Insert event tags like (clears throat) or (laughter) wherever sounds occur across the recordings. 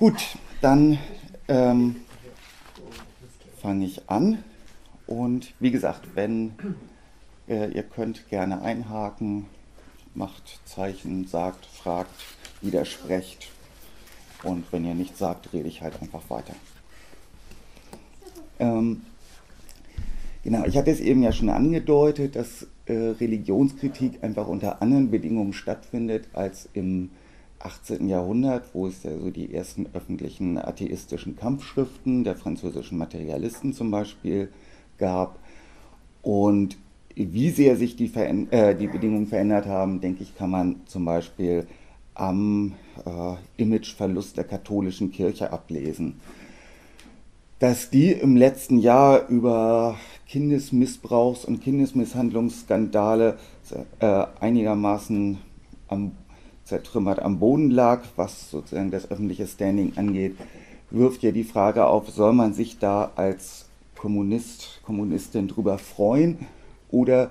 Gut, dann ähm, fange ich an. Und wie gesagt, wenn äh, ihr könnt gerne einhaken, macht Zeichen, sagt, fragt, widersprecht. Und wenn ihr nichts sagt, rede ich halt einfach weiter. Ähm, genau, ich hatte es eben ja schon angedeutet, dass äh, Religionskritik einfach unter anderen Bedingungen stattfindet als im 18. Jahrhundert, wo es ja so die ersten öffentlichen atheistischen Kampfschriften der französischen Materialisten zum Beispiel gab. Und wie sehr sich die, äh, die Bedingungen verändert haben, denke ich, kann man zum Beispiel am äh, Imageverlust der katholischen Kirche ablesen. Dass die im letzten Jahr über Kindesmissbrauchs- und Kindesmisshandlungsskandale äh, einigermaßen am zertrümmert am Boden lag, was sozusagen das öffentliche Standing angeht, wirft ja die Frage auf, soll man sich da als Kommunist, Kommunistin drüber freuen oder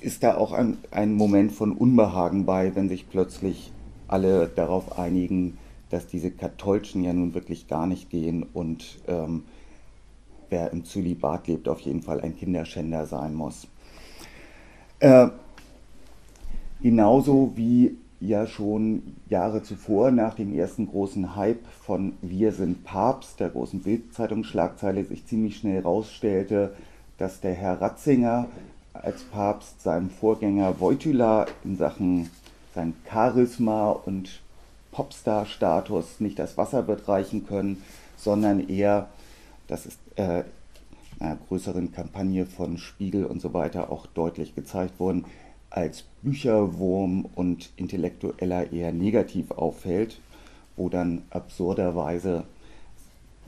ist da auch ein, ein Moment von Unbehagen bei, wenn sich plötzlich alle darauf einigen, dass diese Katholschen ja nun wirklich gar nicht gehen und ähm, wer im Zölibat lebt, auf jeden Fall ein Kinderschänder sein muss. Äh, genauso wie ja schon Jahre zuvor nach dem ersten großen Hype von Wir sind Papst, der großen Bildzeitungsschlagzeile, sich ziemlich schnell herausstellte, dass der Herr Ratzinger als Papst seinem Vorgänger Wojtyla in Sachen sein Charisma und Popstar-Status nicht das Wasser wird reichen können, sondern eher, das ist äh, einer größeren Kampagne von Spiegel und so weiter auch deutlich gezeigt worden, als Bücherwurm und Intellektueller eher negativ auffällt, wo dann absurderweise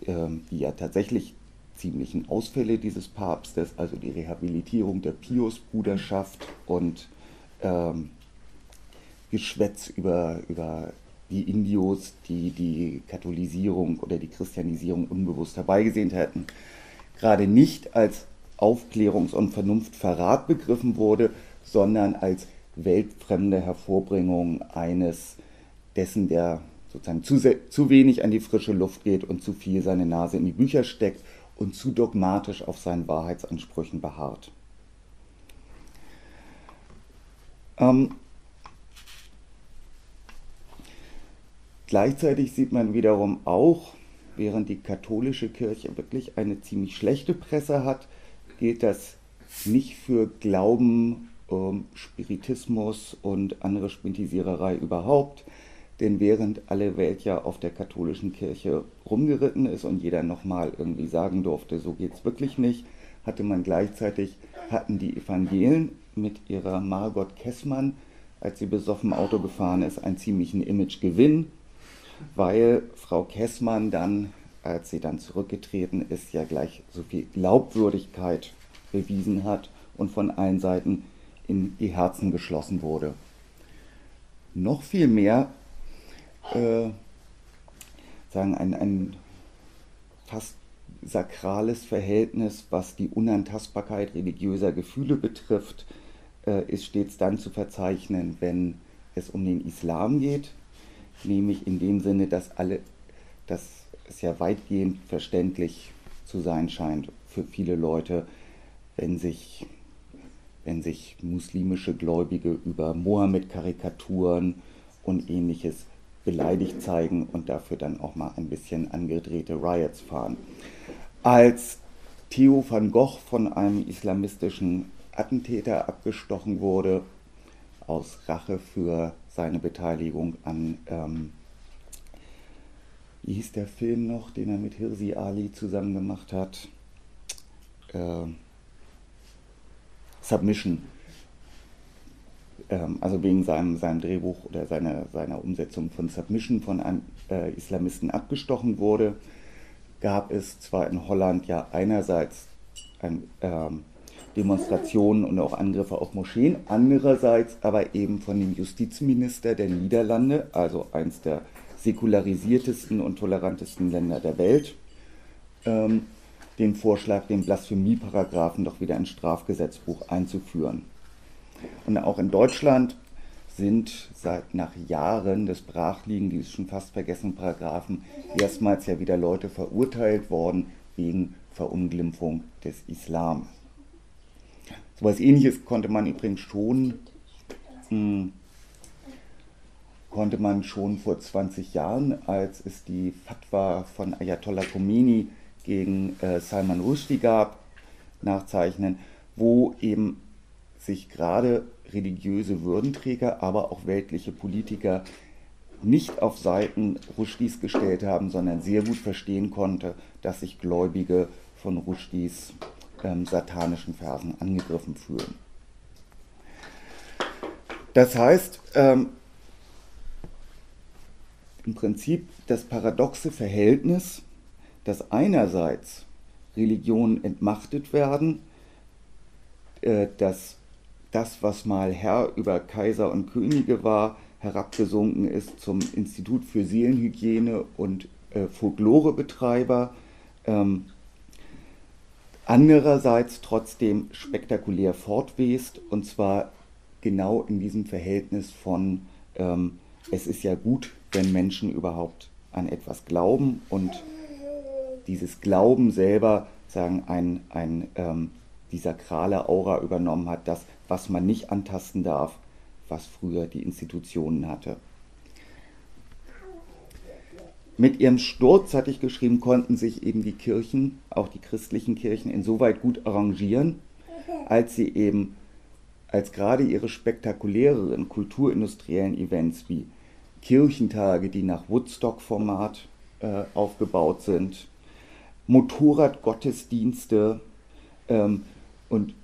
äh, die ja tatsächlich ziemlichen Ausfälle dieses Papstes, also die Rehabilitierung der Pius-Bruderschaft und ähm, Geschwätz über, über die Indios, die die Katholisierung oder die Christianisierung unbewusst herbeigesehnt hätten, gerade nicht als Aufklärungs- und Vernunftverrat begriffen wurde, sondern als weltfremde Hervorbringung eines dessen, der sozusagen zu, zu wenig an die frische Luft geht und zu viel seine Nase in die Bücher steckt und zu dogmatisch auf seinen Wahrheitsansprüchen beharrt. Ähm, gleichzeitig sieht man wiederum auch, während die katholische Kirche wirklich eine ziemlich schlechte Presse hat, gilt das nicht für Glauben ähm, Spiritismus und andere Spintisiererei überhaupt. Denn während alle Welt ja auf der katholischen Kirche rumgeritten ist und jeder nochmal irgendwie sagen durfte, so geht es wirklich nicht, hatte man gleichzeitig, hatten die Evangelien mit ihrer Margot Kessmann, als sie besoffen Auto gefahren ist, einen ziemlichen Imagegewinn, weil Frau Kessmann dann, als sie dann zurückgetreten ist, ja gleich so viel Glaubwürdigkeit bewiesen hat und von allen Seiten in die Herzen geschlossen wurde. Noch viel mehr, äh, sagen, ein, ein fast sakrales Verhältnis, was die Unantastbarkeit religiöser Gefühle betrifft, äh, ist stets dann zu verzeichnen, wenn es um den Islam geht, nämlich in dem Sinne, dass alle, dass es ja weitgehend verständlich zu sein scheint für viele Leute, wenn sich wenn sich muslimische Gläubige über Mohammed-Karikaturen und ähnliches beleidigt zeigen und dafür dann auch mal ein bisschen angedrehte Riots fahren. Als Theo van Gogh von einem islamistischen Attentäter abgestochen wurde, aus Rache für seine Beteiligung an, ähm, wie hieß der Film noch, den er mit Hirsi Ali zusammen gemacht hat? Ähm, Submission. Ähm, also wegen seinem, seinem Drehbuch oder seiner, seiner Umsetzung von Submission von einem äh, Islamisten abgestochen wurde, gab es zwar in Holland ja einerseits ein, ähm, Demonstrationen und auch Angriffe auf Moscheen, andererseits aber eben von dem Justizminister der Niederlande, also eins der säkularisiertesten und tolerantesten Länder der Welt, ähm, den Vorschlag, den Blasphemieparagraphen doch wieder ins Strafgesetzbuch einzuführen. Und auch in Deutschland sind seit nach Jahren des Brachliegen dieses schon fast vergessenen Paragraphen erstmals ja wieder Leute verurteilt worden wegen Verunglimpfung des Islam. So etwas ähnliches konnte man übrigens schon mh, hm, konnte man schon vor 20 Jahren, als es die Fatwa von Ayatollah Khomeini gegen äh, Salman Rushdie gab, nachzeichnen, wo eben sich gerade religiöse Würdenträger, aber auch weltliche Politiker nicht auf Seiten Rushdies gestellt haben, sondern sehr gut verstehen konnte, dass sich Gläubige von Rushdies ähm, satanischen Versen angegriffen fühlen. Das heißt, ähm, im Prinzip das paradoxe Verhältnis, dass einerseits Religionen entmachtet werden, äh, dass das, was mal Herr über Kaiser und Könige war, herabgesunken ist zum Institut für Seelenhygiene und äh, Folklorebetreiber. Ähm, andererseits trotzdem spektakulär fortwest und zwar genau in diesem Verhältnis von ähm, es ist ja gut, wenn Menschen überhaupt an etwas glauben und dieses Glauben selber sagen ein, ein ähm, die sakrale Aura übernommen hat, das, was man nicht antasten darf, was früher die Institutionen hatte. Mit ihrem Sturz, hatte ich geschrieben, konnten sich eben die Kirchen, auch die christlichen Kirchen, insoweit gut arrangieren, als sie eben, als gerade ihre spektakuläreren kulturindustriellen Events wie Kirchentage, die nach Woodstock-Format äh, aufgebaut sind, Motorradgottesdienste ähm, und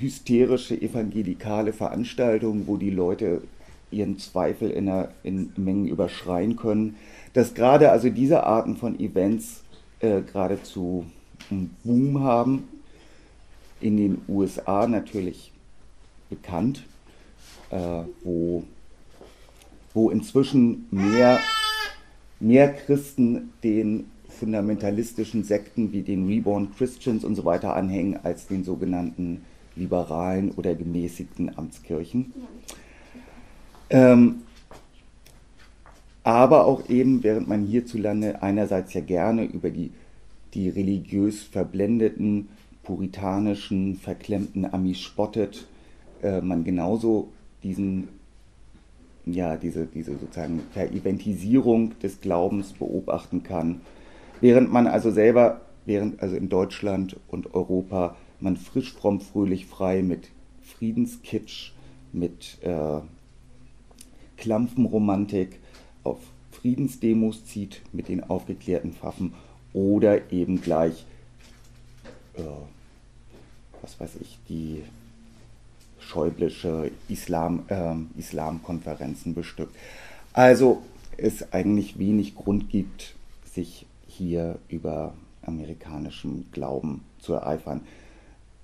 hysterische evangelikale Veranstaltungen, wo die Leute ihren Zweifel in, einer, in Mengen überschreien können, dass gerade also diese Arten von Events äh, geradezu einen Boom haben, in den USA natürlich bekannt, äh, wo wo inzwischen mehr, mehr Christen den fundamentalistischen Sekten wie den Reborn Christians und so weiter anhängen als den sogenannten liberalen oder gemäßigten Amtskirchen. Ähm, aber auch eben, während man hierzulande einerseits ja gerne über die, die religiös verblendeten, puritanischen, verklemmten Amis spottet, äh, man genauso diesen ja, diese, diese sozusagen Vereventisierung des Glaubens beobachten kann. Während man also selber, während also in Deutschland und Europa man frisch, fromm, fröhlich, frei mit Friedenskitsch, mit äh, Klampfenromantik auf Friedensdemos zieht mit den aufgeklärten Pfaffen oder eben gleich, äh, was weiß ich, die schäublische Islam, äh, Islamkonferenzen bestückt. Also es eigentlich wenig Grund gibt, sich hier über amerikanischem Glauben zu ereifern.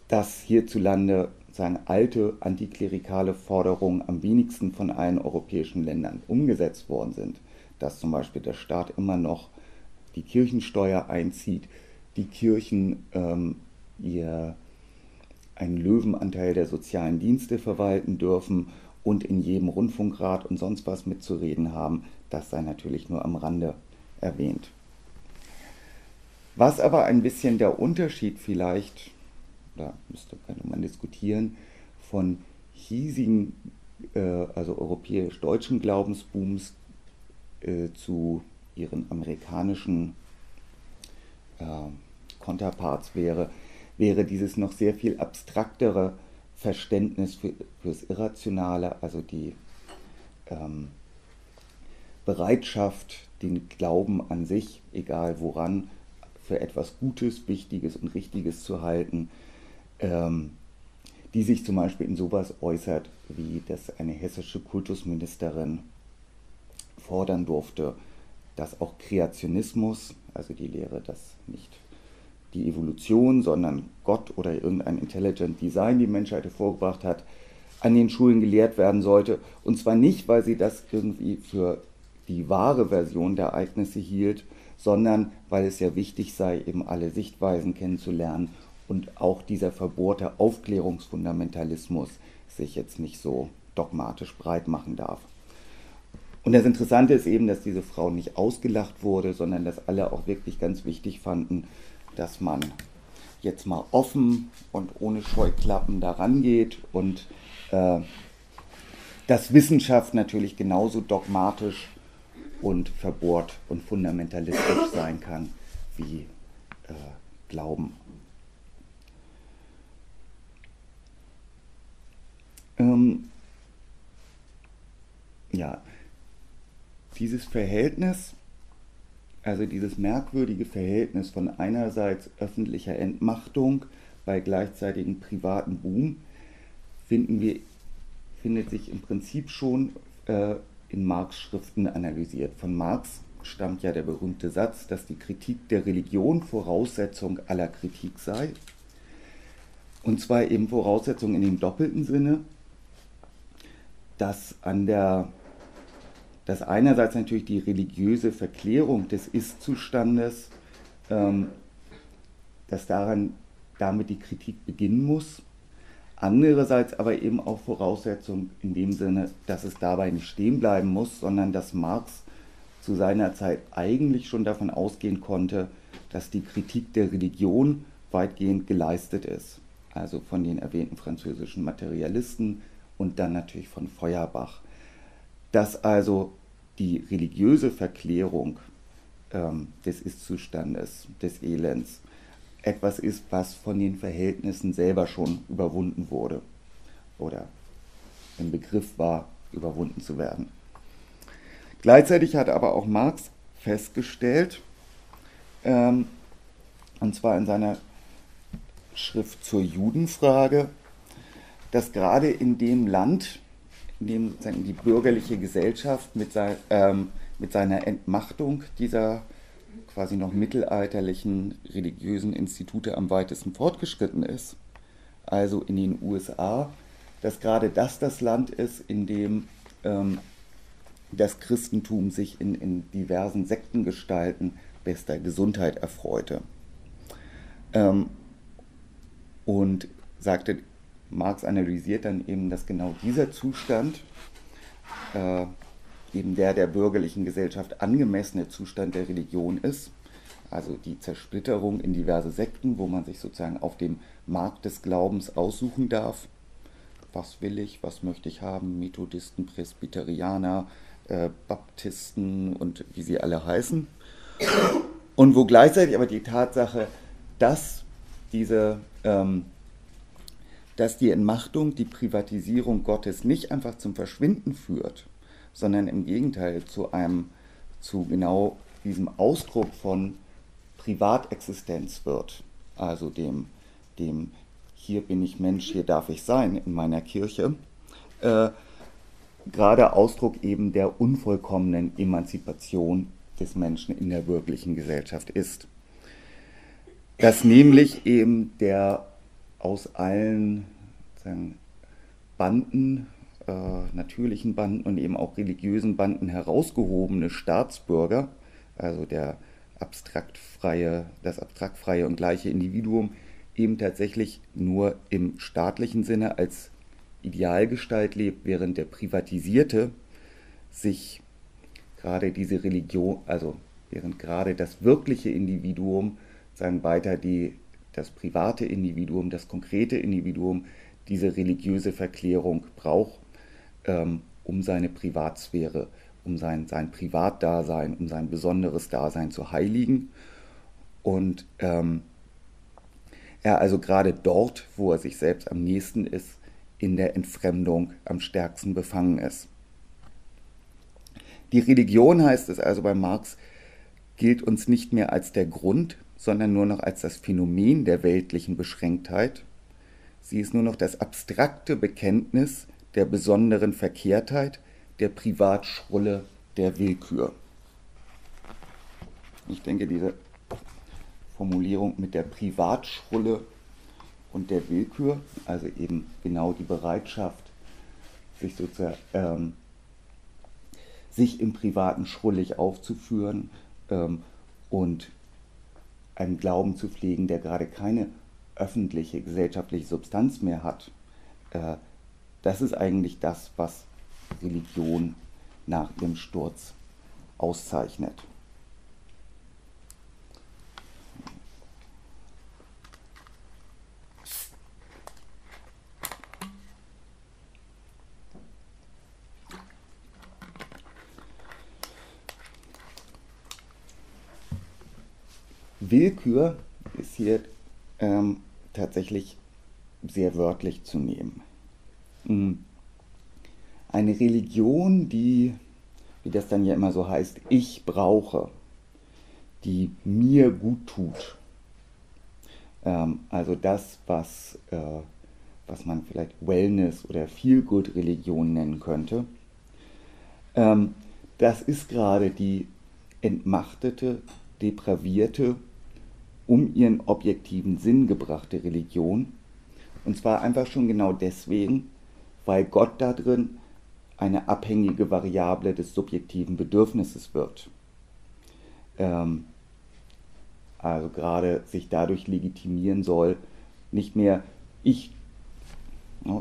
Dass hierzulande seine alte antiklerikale Forderungen am wenigsten von allen europäischen Ländern umgesetzt worden sind, dass zum Beispiel der Staat immer noch die Kirchensteuer einzieht, die Kirchen ähm, ihr einen Löwenanteil der sozialen Dienste verwalten dürfen und in jedem Rundfunkrat und sonst was mitzureden haben, das sei natürlich nur am Rande erwähnt. Was aber ein bisschen der Unterschied vielleicht, da müsste man diskutieren, von hiesigen, äh, also europäisch-deutschen Glaubensbooms äh, zu ihren amerikanischen äh, Konterparts wäre, wäre dieses noch sehr viel abstraktere Verständnis für, fürs Irrationale, also die ähm, Bereitschaft, den Glauben an sich, egal woran, für etwas Gutes, Wichtiges und Richtiges zu halten, ähm, die sich zum Beispiel in sowas äußert, wie dass eine hessische Kultusministerin fordern durfte, dass auch Kreationismus, also die Lehre, dass nicht die Evolution, sondern Gott oder irgendein Intelligent Design die Menschheit hervorgebracht hat, an den Schulen gelehrt werden sollte. Und zwar nicht, weil sie das irgendwie für die wahre Version der Ereignisse hielt, sondern weil es ja wichtig sei, eben alle Sichtweisen kennenzulernen und auch dieser verbohrte Aufklärungsfundamentalismus sich jetzt nicht so dogmatisch breit machen darf. Und das Interessante ist eben, dass diese Frau nicht ausgelacht wurde, sondern dass alle auch wirklich ganz wichtig fanden, dass man jetzt mal offen und ohne Scheuklappen daran geht und äh, dass Wissenschaft natürlich genauso dogmatisch und verbohrt und fundamentalistisch sein kann wie äh, Glauben. Ähm, ja, dieses Verhältnis, also dieses merkwürdige Verhältnis von einerseits öffentlicher Entmachtung bei gleichzeitigem privaten Boom, finden wir, findet sich im Prinzip schon äh, in Marx Schriften analysiert. Von Marx stammt ja der berühmte Satz, dass die Kritik der Religion Voraussetzung aller Kritik sei. Und zwar eben Voraussetzung in dem doppelten Sinne, dass an der dass einerseits natürlich die religiöse Verklärung des Ist-Zustandes, ähm, dass daran damit die Kritik beginnen muss, andererseits aber eben auch Voraussetzung in dem Sinne, dass es dabei nicht stehen bleiben muss, sondern dass Marx zu seiner Zeit eigentlich schon davon ausgehen konnte, dass die Kritik der Religion weitgehend geleistet ist. Also von den erwähnten französischen Materialisten und dann natürlich von Feuerbach dass also die religiöse Verklärung ähm, des Ist-Zustandes, des Elends, etwas ist, was von den Verhältnissen selber schon überwunden wurde oder im Begriff war, überwunden zu werden. Gleichzeitig hat aber auch Marx festgestellt, ähm, und zwar in seiner Schrift zur Judenfrage, dass gerade in dem Land, in dem die bürgerliche Gesellschaft mit, sein, ähm, mit seiner Entmachtung dieser quasi noch mittelalterlichen religiösen Institute am weitesten fortgeschritten ist, also in den USA, dass gerade das das Land ist, in dem ähm, das Christentum sich in, in diversen Sektengestalten bester Gesundheit erfreute. Ähm, und sagte, Marx analysiert dann eben, dass genau dieser Zustand, äh, eben der der bürgerlichen Gesellschaft angemessene Zustand der Religion ist, also die Zersplitterung in diverse Sekten, wo man sich sozusagen auf dem Markt des Glaubens aussuchen darf. Was will ich, was möchte ich haben? Methodisten, Presbyterianer, äh, Baptisten und wie sie alle heißen. Und wo gleichzeitig aber die Tatsache, dass diese ähm, dass die Entmachtung, die Privatisierung Gottes nicht einfach zum Verschwinden führt, sondern im Gegenteil zu einem, zu genau diesem Ausdruck von Privatexistenz wird, also dem, dem hier bin ich Mensch, hier darf ich sein in meiner Kirche, äh, gerade Ausdruck eben der unvollkommenen Emanzipation des Menschen in der wirklichen Gesellschaft ist. Dass nämlich eben der aus allen Banden, natürlichen Banden und eben auch religiösen Banden herausgehobene Staatsbürger, also der abstraktfreie, das abstraktfreie und gleiche Individuum, eben tatsächlich nur im staatlichen Sinne als Idealgestalt lebt, während der Privatisierte sich gerade diese Religion, also während gerade das wirkliche Individuum, sagen weiter die das private Individuum, das konkrete Individuum diese religiöse Verklärung braucht, ähm, um seine Privatsphäre, um sein, sein Privatdasein, um sein besonderes Dasein zu heiligen. Und ähm, er also gerade dort, wo er sich selbst am nächsten ist, in der Entfremdung am stärksten befangen ist. Die Religion, heißt es also bei Marx, gilt uns nicht mehr als der Grund, sondern nur noch als das Phänomen der weltlichen Beschränktheit. Sie ist nur noch das abstrakte Bekenntnis der besonderen Verkehrtheit, der Privatschrulle, der Willkür. Ich denke, diese Formulierung mit der Privatschrulle und der Willkür, also eben genau die Bereitschaft, sich sozusagen ähm, sich im Privaten schrullig aufzuführen ähm, und einen Glauben zu pflegen, der gerade keine öffentliche, gesellschaftliche Substanz mehr hat, äh, das ist eigentlich das, was Religion nach ihrem Sturz auszeichnet. Willkür ist hier ähm, tatsächlich sehr wörtlich zu nehmen. Hm. Eine Religion, die, wie das dann ja immer so heißt, ich brauche, die mir gut tut. Ähm, also das, was, äh, was man vielleicht Wellness oder Feelgood-Religion nennen könnte. Ähm, das ist gerade die entmachtete, depravierte, um ihren objektiven Sinn gebrachte Religion. Und zwar einfach schon genau deswegen, weil Gott da drin eine abhängige Variable des subjektiven Bedürfnisses wird. Ähm, also gerade sich dadurch legitimieren soll, nicht mehr ich,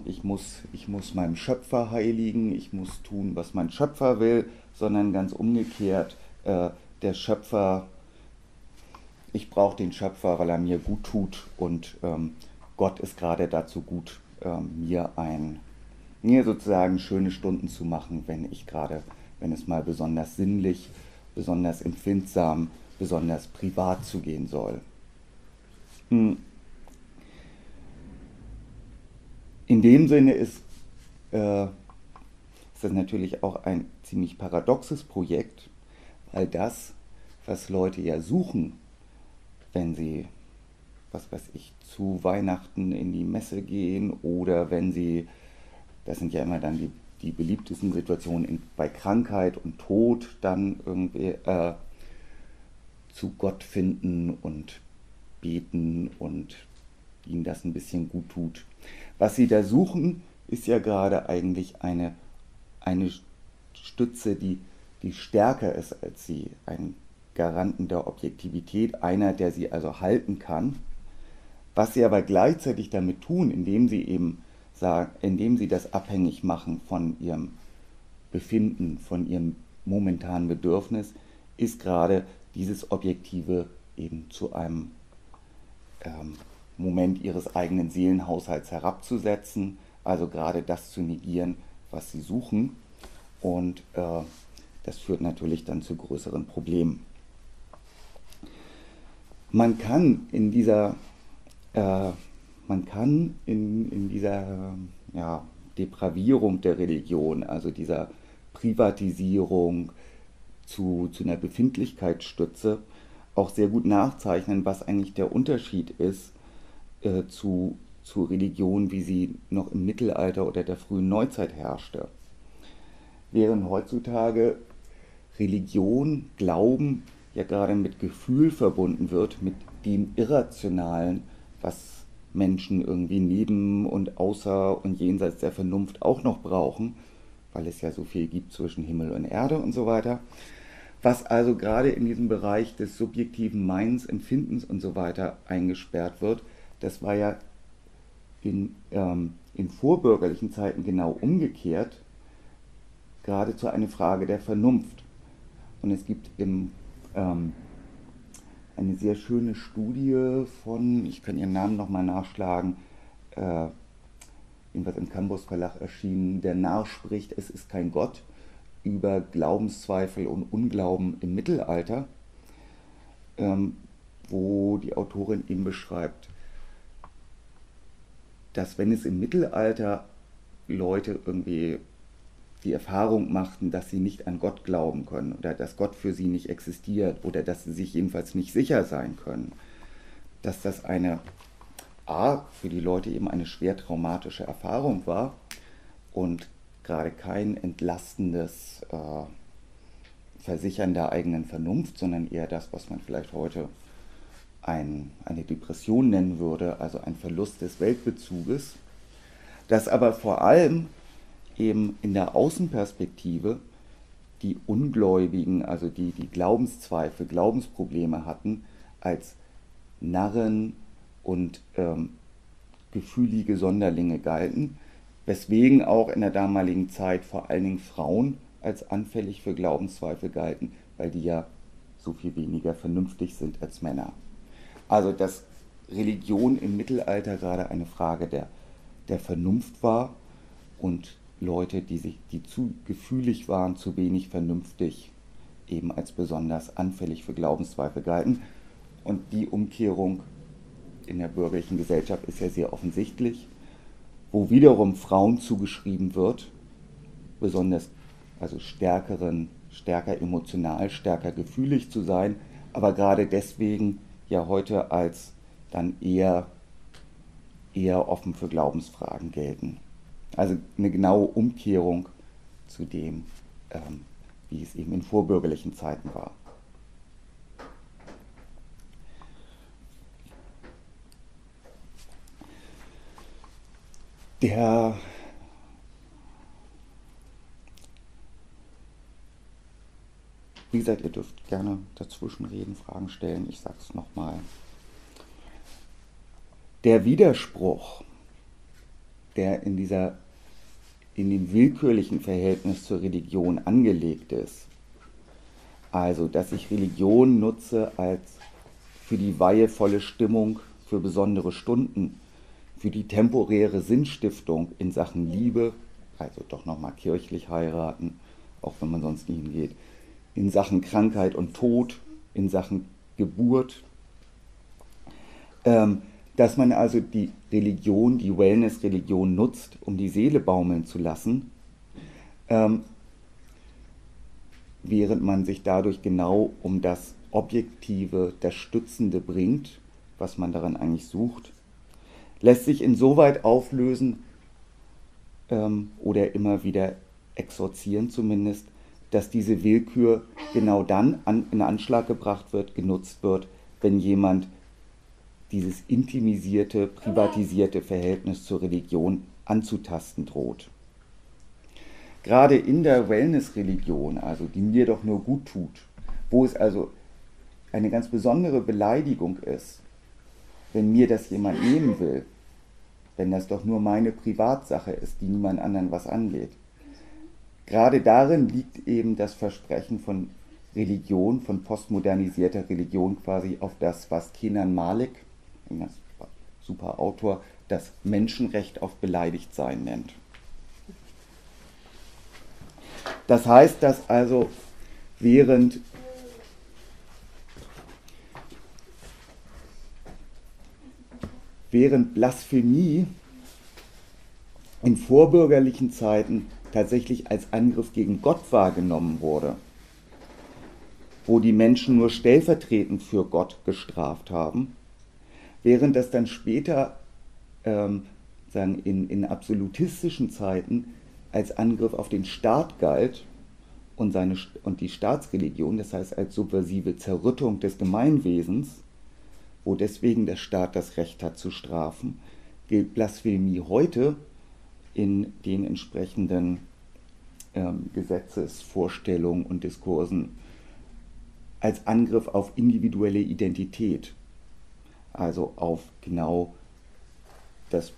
ich, muss, ich muss meinem Schöpfer heiligen, ich muss tun, was mein Schöpfer will, sondern ganz umgekehrt, äh, der Schöpfer ich brauche den Schöpfer, weil er mir gut tut und ähm, Gott ist gerade dazu gut, ähm, mir ein, mir sozusagen schöne Stunden zu machen, wenn ich gerade, wenn es mal besonders sinnlich, besonders empfindsam, besonders privat zugehen soll. Hm. In dem Sinne ist, äh, ist das natürlich auch ein ziemlich paradoxes Projekt, weil das, was Leute ja suchen, wenn sie, was weiß ich, zu Weihnachten in die Messe gehen oder wenn sie, das sind ja immer dann die, die beliebtesten Situationen in, bei Krankheit und Tod, dann irgendwie äh, zu Gott finden und beten und ihnen das ein bisschen gut tut. Was sie da suchen, ist ja gerade eigentlich eine, eine Stütze, die, die stärker ist als sie, ein Garanten der Objektivität, einer, der sie also halten kann. Was sie aber gleichzeitig damit tun, indem sie eben sagen, indem sie das abhängig machen von ihrem Befinden, von ihrem momentanen Bedürfnis, ist gerade dieses Objektive eben zu einem ähm, Moment ihres eigenen Seelenhaushalts herabzusetzen, also gerade das zu negieren, was sie suchen. Und äh, das führt natürlich dann zu größeren Problemen man kann in dieser, äh, man kann in, in dieser ja, Depravierung der Religion, also dieser Privatisierung zu, zu einer Befindlichkeitsstütze, auch sehr gut nachzeichnen, was eigentlich der Unterschied ist äh, zu, zu Religion, wie sie noch im Mittelalter oder der frühen Neuzeit herrschte. Während heutzutage Religion, Glauben ja gerade mit Gefühl verbunden wird, mit dem Irrationalen, was Menschen irgendwie neben und außer und jenseits der Vernunft auch noch brauchen, weil es ja so viel gibt zwischen Himmel und Erde und so weiter. Was also gerade in diesem Bereich des subjektiven Meins, Empfindens und so weiter eingesperrt wird, das war ja in, ähm, in vorbürgerlichen Zeiten genau umgekehrt, geradezu eine Frage der Vernunft. Und es gibt im ähm, eine sehr schöne Studie von, ich kann ihren Namen nochmal nachschlagen, äh, jedenfalls im Campus Verlag erschienen, der Narr spricht, es ist kein Gott, über Glaubenszweifel und Unglauben im Mittelalter, ähm, wo die Autorin eben beschreibt, dass wenn es im Mittelalter Leute irgendwie die Erfahrung machten, dass sie nicht an Gott glauben können oder dass Gott für sie nicht existiert oder dass sie sich jedenfalls nicht sicher sein können, dass das eine A, für die Leute eben eine schwer traumatische Erfahrung war und gerade kein entlastendes äh, Versichern der eigenen Vernunft, sondern eher das, was man vielleicht heute ein, eine Depression nennen würde, also ein Verlust des Weltbezuges, dass aber vor allem eben in der Außenperspektive die Ungläubigen, also die, die Glaubenszweifel, Glaubensprobleme hatten, als Narren und ähm, gefühlige Sonderlinge galten, weswegen auch in der damaligen Zeit vor allen Dingen Frauen als anfällig für Glaubenszweifel galten, weil die ja so viel weniger vernünftig sind als Männer. Also dass Religion im Mittelalter gerade eine Frage der, der Vernunft war und Leute, die, sich, die zu gefühlig waren, zu wenig vernünftig, eben als besonders anfällig für Glaubenszweifel galten. Und die Umkehrung in der bürgerlichen Gesellschaft ist ja sehr offensichtlich, wo wiederum Frauen zugeschrieben wird, besonders also stärkeren, stärker emotional, stärker gefühlig zu sein, aber gerade deswegen ja heute als dann eher, eher offen für Glaubensfragen gelten. Also eine genaue Umkehrung zu dem, ähm, wie es eben in vorbürgerlichen Zeiten war. Der Wie gesagt, ihr dürft gerne dazwischen reden, Fragen stellen. Ich sage es nochmal. Der Widerspruch, der in, dieser, in dem willkürlichen Verhältnis zur Religion angelegt ist, also dass ich Religion nutze als für die weihevolle Stimmung für besondere Stunden, für die temporäre Sinnstiftung in Sachen Liebe, also doch nochmal kirchlich heiraten, auch wenn man sonst nie hingeht, in Sachen Krankheit und Tod, in Sachen Geburt, ähm, dass man also die Religion, die Wellness-Religion nutzt, um die Seele baumeln zu lassen, ähm, während man sich dadurch genau um das Objektive, das Stützende bringt, was man daran eigentlich sucht lässt sich insoweit auflösen ähm, oder immer wieder exorzieren zumindest, dass diese Willkür genau dann an, in Anschlag gebracht wird, genutzt wird, wenn jemand dieses intimisierte, privatisierte Verhältnis zur Religion anzutasten droht. Gerade in der Wellness-Religion, also die mir doch nur gut tut, wo es also eine ganz besondere Beleidigung ist, wenn mir das jemand nehmen will, wenn das doch nur meine Privatsache ist, die niemand anderen was angeht. Gerade darin liegt eben das Versprechen von Religion, von postmodernisierter Religion quasi auf das, was Kenan Malik, ein ganz super Autor, das Menschenrecht auf Beleidigtsein nennt. Das heißt, dass also während während Blasphemie in vorbürgerlichen Zeiten tatsächlich als Angriff gegen Gott wahrgenommen wurde, wo die Menschen nur stellvertretend für Gott gestraft haben, während das dann später ähm, sagen, in, in absolutistischen Zeiten als Angriff auf den Staat galt und, seine, und die Staatsreligion, das heißt als subversive Zerrüttung des Gemeinwesens, wo deswegen der Staat das Recht hat zu strafen, gilt Blasphemie heute in den entsprechenden ähm, Gesetzesvorstellungen und Diskursen als Angriff auf individuelle Identität, also auf genau das,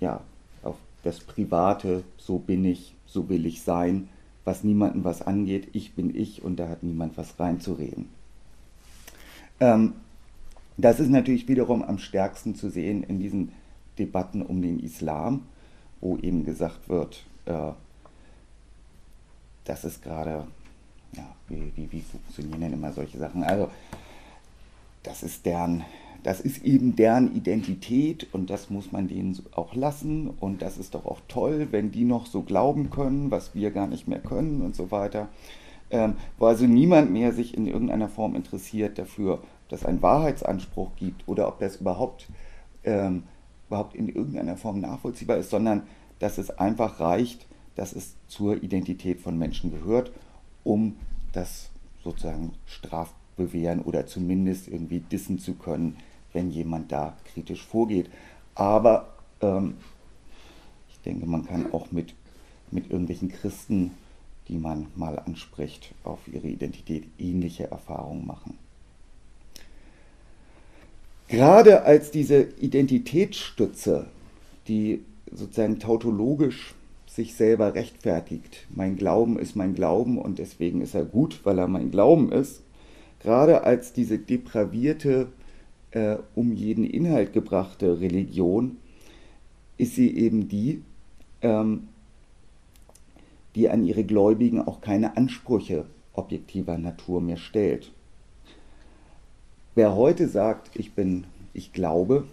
ja, auf das Private, so bin ich, so will ich sein, was niemandem was angeht, ich bin ich und da hat niemand was reinzureden. Ähm, das ist natürlich wiederum am stärksten zu sehen in diesen Debatten um den Islam, wo eben gesagt wird, äh, das ist gerade, ja, wie, wie, wie funktionieren denn immer solche Sachen? Also, das ist deren, das ist eben deren Identität und das muss man denen auch lassen und das ist doch auch toll, wenn die noch so glauben können, was wir gar nicht mehr können und so weiter. Ähm, wo also niemand mehr sich in irgendeiner Form interessiert dafür, dass ein Wahrheitsanspruch gibt oder ob das überhaupt, ähm, überhaupt in irgendeiner Form nachvollziehbar ist, sondern dass es einfach reicht, dass es zur Identität von Menschen gehört, um das sozusagen strafbewähren oder zumindest irgendwie dissen zu können, wenn jemand da kritisch vorgeht. Aber ähm, ich denke, man kann auch mit, mit irgendwelchen Christen, die man mal anspricht, auf ihre Identität ähnliche Erfahrungen machen. Gerade als diese Identitätsstütze, die sozusagen tautologisch sich selber rechtfertigt. Mein Glauben ist mein Glauben und deswegen ist er gut, weil er mein Glauben ist. Gerade als diese depravierte, äh, um jeden Inhalt gebrachte Religion, ist sie eben die, ähm, die an ihre Gläubigen auch keine Ansprüche objektiver Natur mehr stellt. Wer heute sagt, ich bin, ich glaube,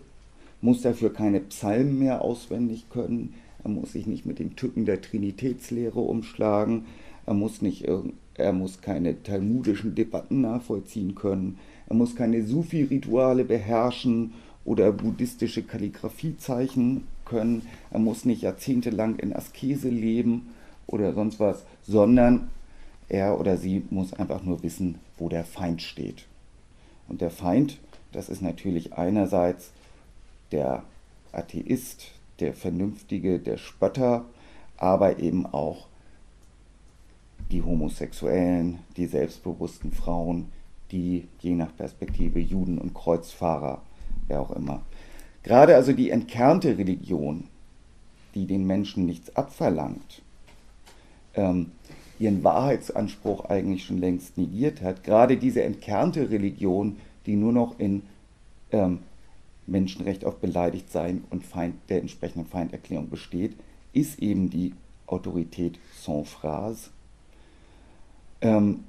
muss dafür keine Psalmen mehr auswendig können, er muss sich nicht mit den Tücken der Trinitätslehre umschlagen, er muss, nicht, er muss keine talmudischen Debatten nachvollziehen können, er muss keine Sufi-Rituale beherrschen oder buddhistische Kalligrafiezeichen können, er muss nicht jahrzehntelang in Askese leben oder sonst was, sondern er oder sie muss einfach nur wissen, wo der Feind steht. Und der Feind, das ist natürlich einerseits der Atheist, der Vernünftige, der Spötter, aber eben auch die Homosexuellen, die selbstbewussten Frauen, die je nach Perspektive Juden und Kreuzfahrer, wer auch immer. Gerade also die entkernte Religion, die den Menschen nichts abverlangt, ähm, ihren Wahrheitsanspruch eigentlich schon längst negiert hat, gerade diese entkernte Religion, die nur noch in ähm, Menschenrecht auf Beleidigtsein und Feind, der entsprechenden Feinderklärung besteht, ist eben die Autorität sans phrase. Ähm,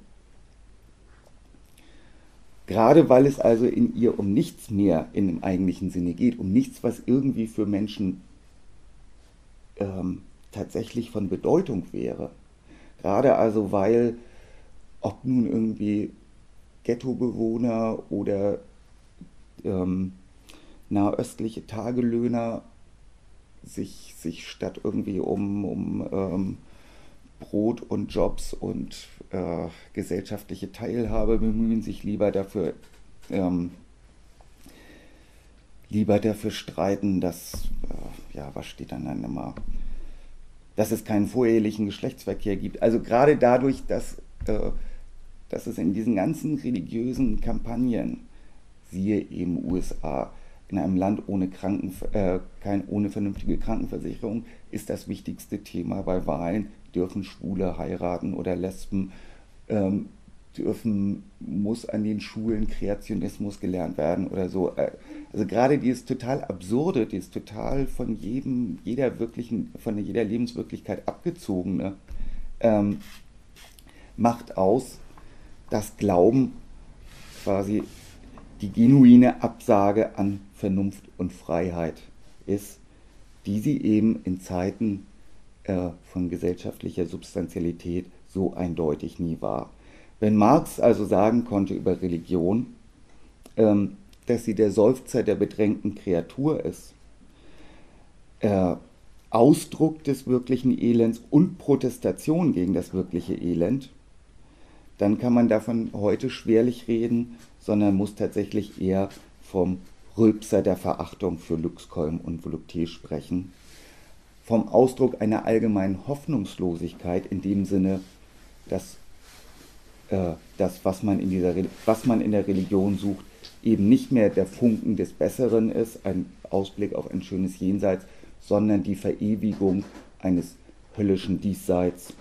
gerade weil es also in ihr um nichts mehr in dem eigentlichen Sinne geht, um nichts, was irgendwie für Menschen ähm, tatsächlich von Bedeutung wäre. Gerade also, weil, ob nun irgendwie Ghettobewohner oder ähm, nahöstliche Tagelöhner sich, sich statt irgendwie um, um ähm, Brot und Jobs und äh, gesellschaftliche Teilhabe bemühen, sich lieber dafür, ähm, lieber dafür streiten, dass, äh, ja, was steht dann dann immer, dass es keinen vorehelichen Geschlechtsverkehr gibt. Also gerade dadurch, dass, äh, dass es in diesen ganzen religiösen Kampagnen, siehe eben USA, in einem Land ohne, Kranken, äh, kein, ohne vernünftige Krankenversicherung ist das wichtigste Thema bei Wahlen. Dürfen Schwule heiraten oder Lesben? Ähm, dürfen, muss an den Schulen Kreationismus gelernt werden oder so. Äh, also gerade dieses total absurde, dieses total von jedem, jeder wirklichen, von jeder Lebenswirklichkeit abgezogene, ähm, macht aus, dass Glauben quasi die genuine Absage an Vernunft und Freiheit ist, die sie eben in Zeiten von gesellschaftlicher Substantialität so eindeutig nie war. Wenn Marx also sagen konnte über Religion, ähm, dass sie der Seufzer der bedrängten Kreatur ist, äh, Ausdruck des wirklichen Elends und Protestation gegen das wirkliche Elend, dann kann man davon heute schwerlich reden, sondern muss tatsächlich eher vom Rülpser der Verachtung für Luxkolm und Volupté sprechen, vom Ausdruck einer allgemeinen Hoffnungslosigkeit in dem Sinne, dass äh, das, was man, in dieser, was man in der Religion sucht, eben nicht mehr der Funken des Besseren ist, ein Ausblick auf ein schönes Jenseits, sondern die Verewigung eines höllischen Diesseits.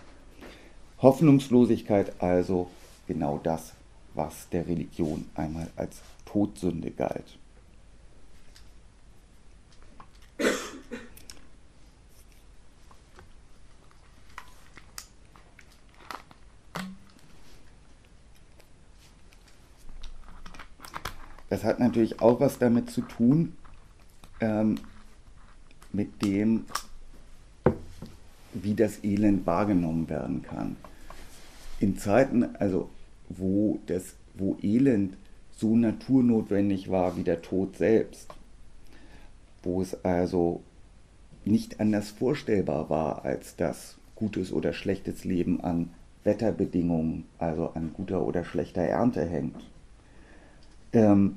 Hoffnungslosigkeit also genau das, was der Religion einmal als Todsünde galt. Das hat natürlich auch was damit zu tun, ähm, mit dem, wie das Elend wahrgenommen werden kann. In Zeiten, also wo, das, wo Elend so naturnotwendig war wie der Tod selbst, wo es also nicht anders vorstellbar war, als dass gutes oder schlechtes Leben an Wetterbedingungen, also an guter oder schlechter Ernte hängt ähm,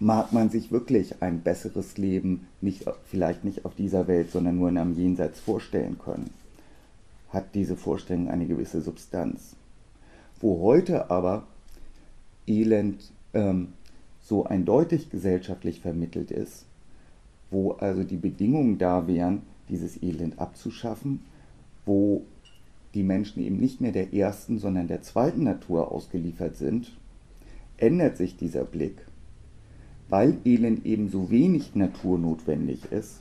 mag man sich wirklich ein besseres Leben nicht, vielleicht nicht auf dieser Welt, sondern nur in einem Jenseits vorstellen können. Hat diese Vorstellung eine gewisse Substanz. Wo heute aber Elend ähm, so eindeutig gesellschaftlich vermittelt ist, wo also die Bedingungen da wären, dieses Elend abzuschaffen, wo die Menschen eben nicht mehr der ersten, sondern der zweiten Natur ausgeliefert sind, ändert sich dieser Blick, weil Elend eben so wenig naturnotwendig ist,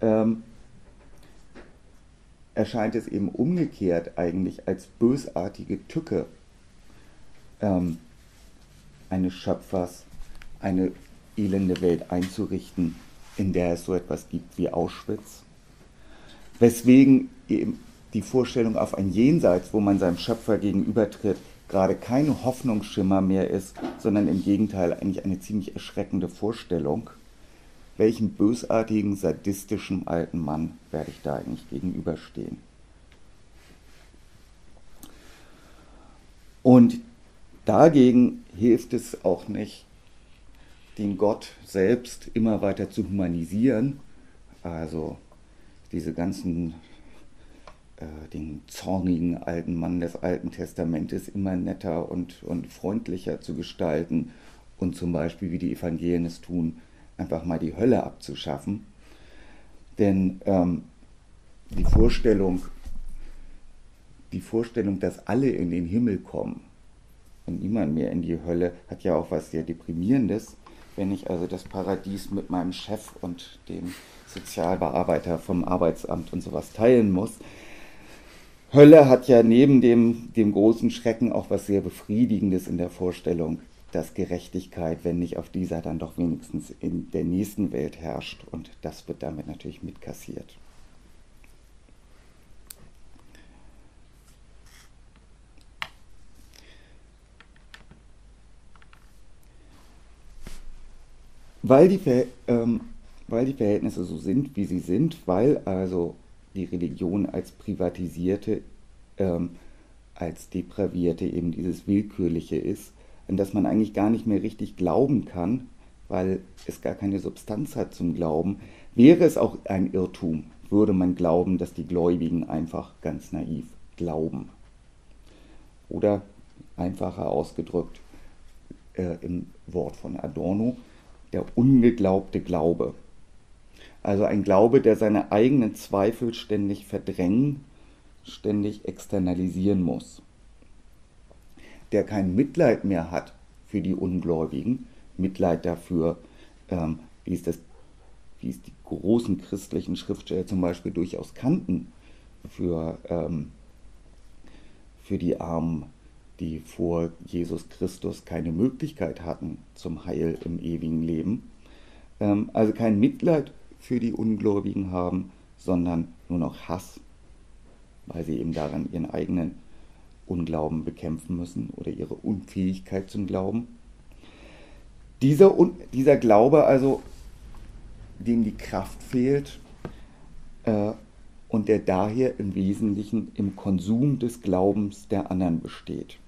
ähm, erscheint es eben umgekehrt eigentlich als bösartige Tücke ähm, eines Schöpfers, eine elende Welt einzurichten, in der es so etwas gibt wie Auschwitz. Weswegen eben die Vorstellung auf ein Jenseits, wo man seinem Schöpfer gegenübertritt, gerade kein Hoffnungsschimmer mehr ist, sondern im Gegenteil eigentlich eine ziemlich erschreckende Vorstellung. Welchem bösartigen, sadistischen alten Mann werde ich da eigentlich gegenüberstehen? Und dagegen hilft es auch nicht, den Gott selbst immer weiter zu humanisieren. Also diese ganzen, äh, den zornigen alten Mann des Alten Testamentes immer netter und, und freundlicher zu gestalten und zum Beispiel, wie die Evangelien es tun, einfach mal die Hölle abzuschaffen. Denn ähm, die Vorstellung, die Vorstellung, dass alle in den Himmel kommen und niemand mehr in die Hölle, hat ja auch was sehr Deprimierendes wenn ich also das Paradies mit meinem Chef und dem Sozialbearbeiter vom Arbeitsamt und sowas teilen muss. Hölle hat ja neben dem, dem großen Schrecken auch was sehr Befriedigendes in der Vorstellung, dass Gerechtigkeit, wenn nicht auf dieser, dann doch wenigstens in der nächsten Welt herrscht. Und das wird damit natürlich mitkassiert. Weil die, ähm, weil die Verhältnisse so sind, wie sie sind, weil also die Religion als privatisierte, ähm, als depravierte eben dieses Willkürliche ist, an das man eigentlich gar nicht mehr richtig glauben kann, weil es gar keine Substanz hat zum Glauben, wäre es auch ein Irrtum, würde man glauben, dass die Gläubigen einfach ganz naiv glauben. Oder einfacher ausgedrückt äh, im Wort von Adorno, der ungeglaubte Glaube. Also ein Glaube, der seine eigenen Zweifel ständig verdrängen, ständig externalisieren muss. Der kein Mitleid mehr hat für die Ungläubigen, Mitleid dafür, ähm, wie, es das, wie es die großen christlichen Schriftsteller zum Beispiel durchaus kannten, für, ähm, für die Armen die vor Jesus Christus keine Möglichkeit hatten zum Heil im ewigen Leben. Ähm, also kein Mitleid für die Ungläubigen haben, sondern nur noch Hass, weil sie eben daran ihren eigenen Unglauben bekämpfen müssen oder ihre Unfähigkeit zum Glauben. Dieser, dieser Glaube also, dem die Kraft fehlt äh, und der daher im Wesentlichen im Konsum des Glaubens der anderen besteht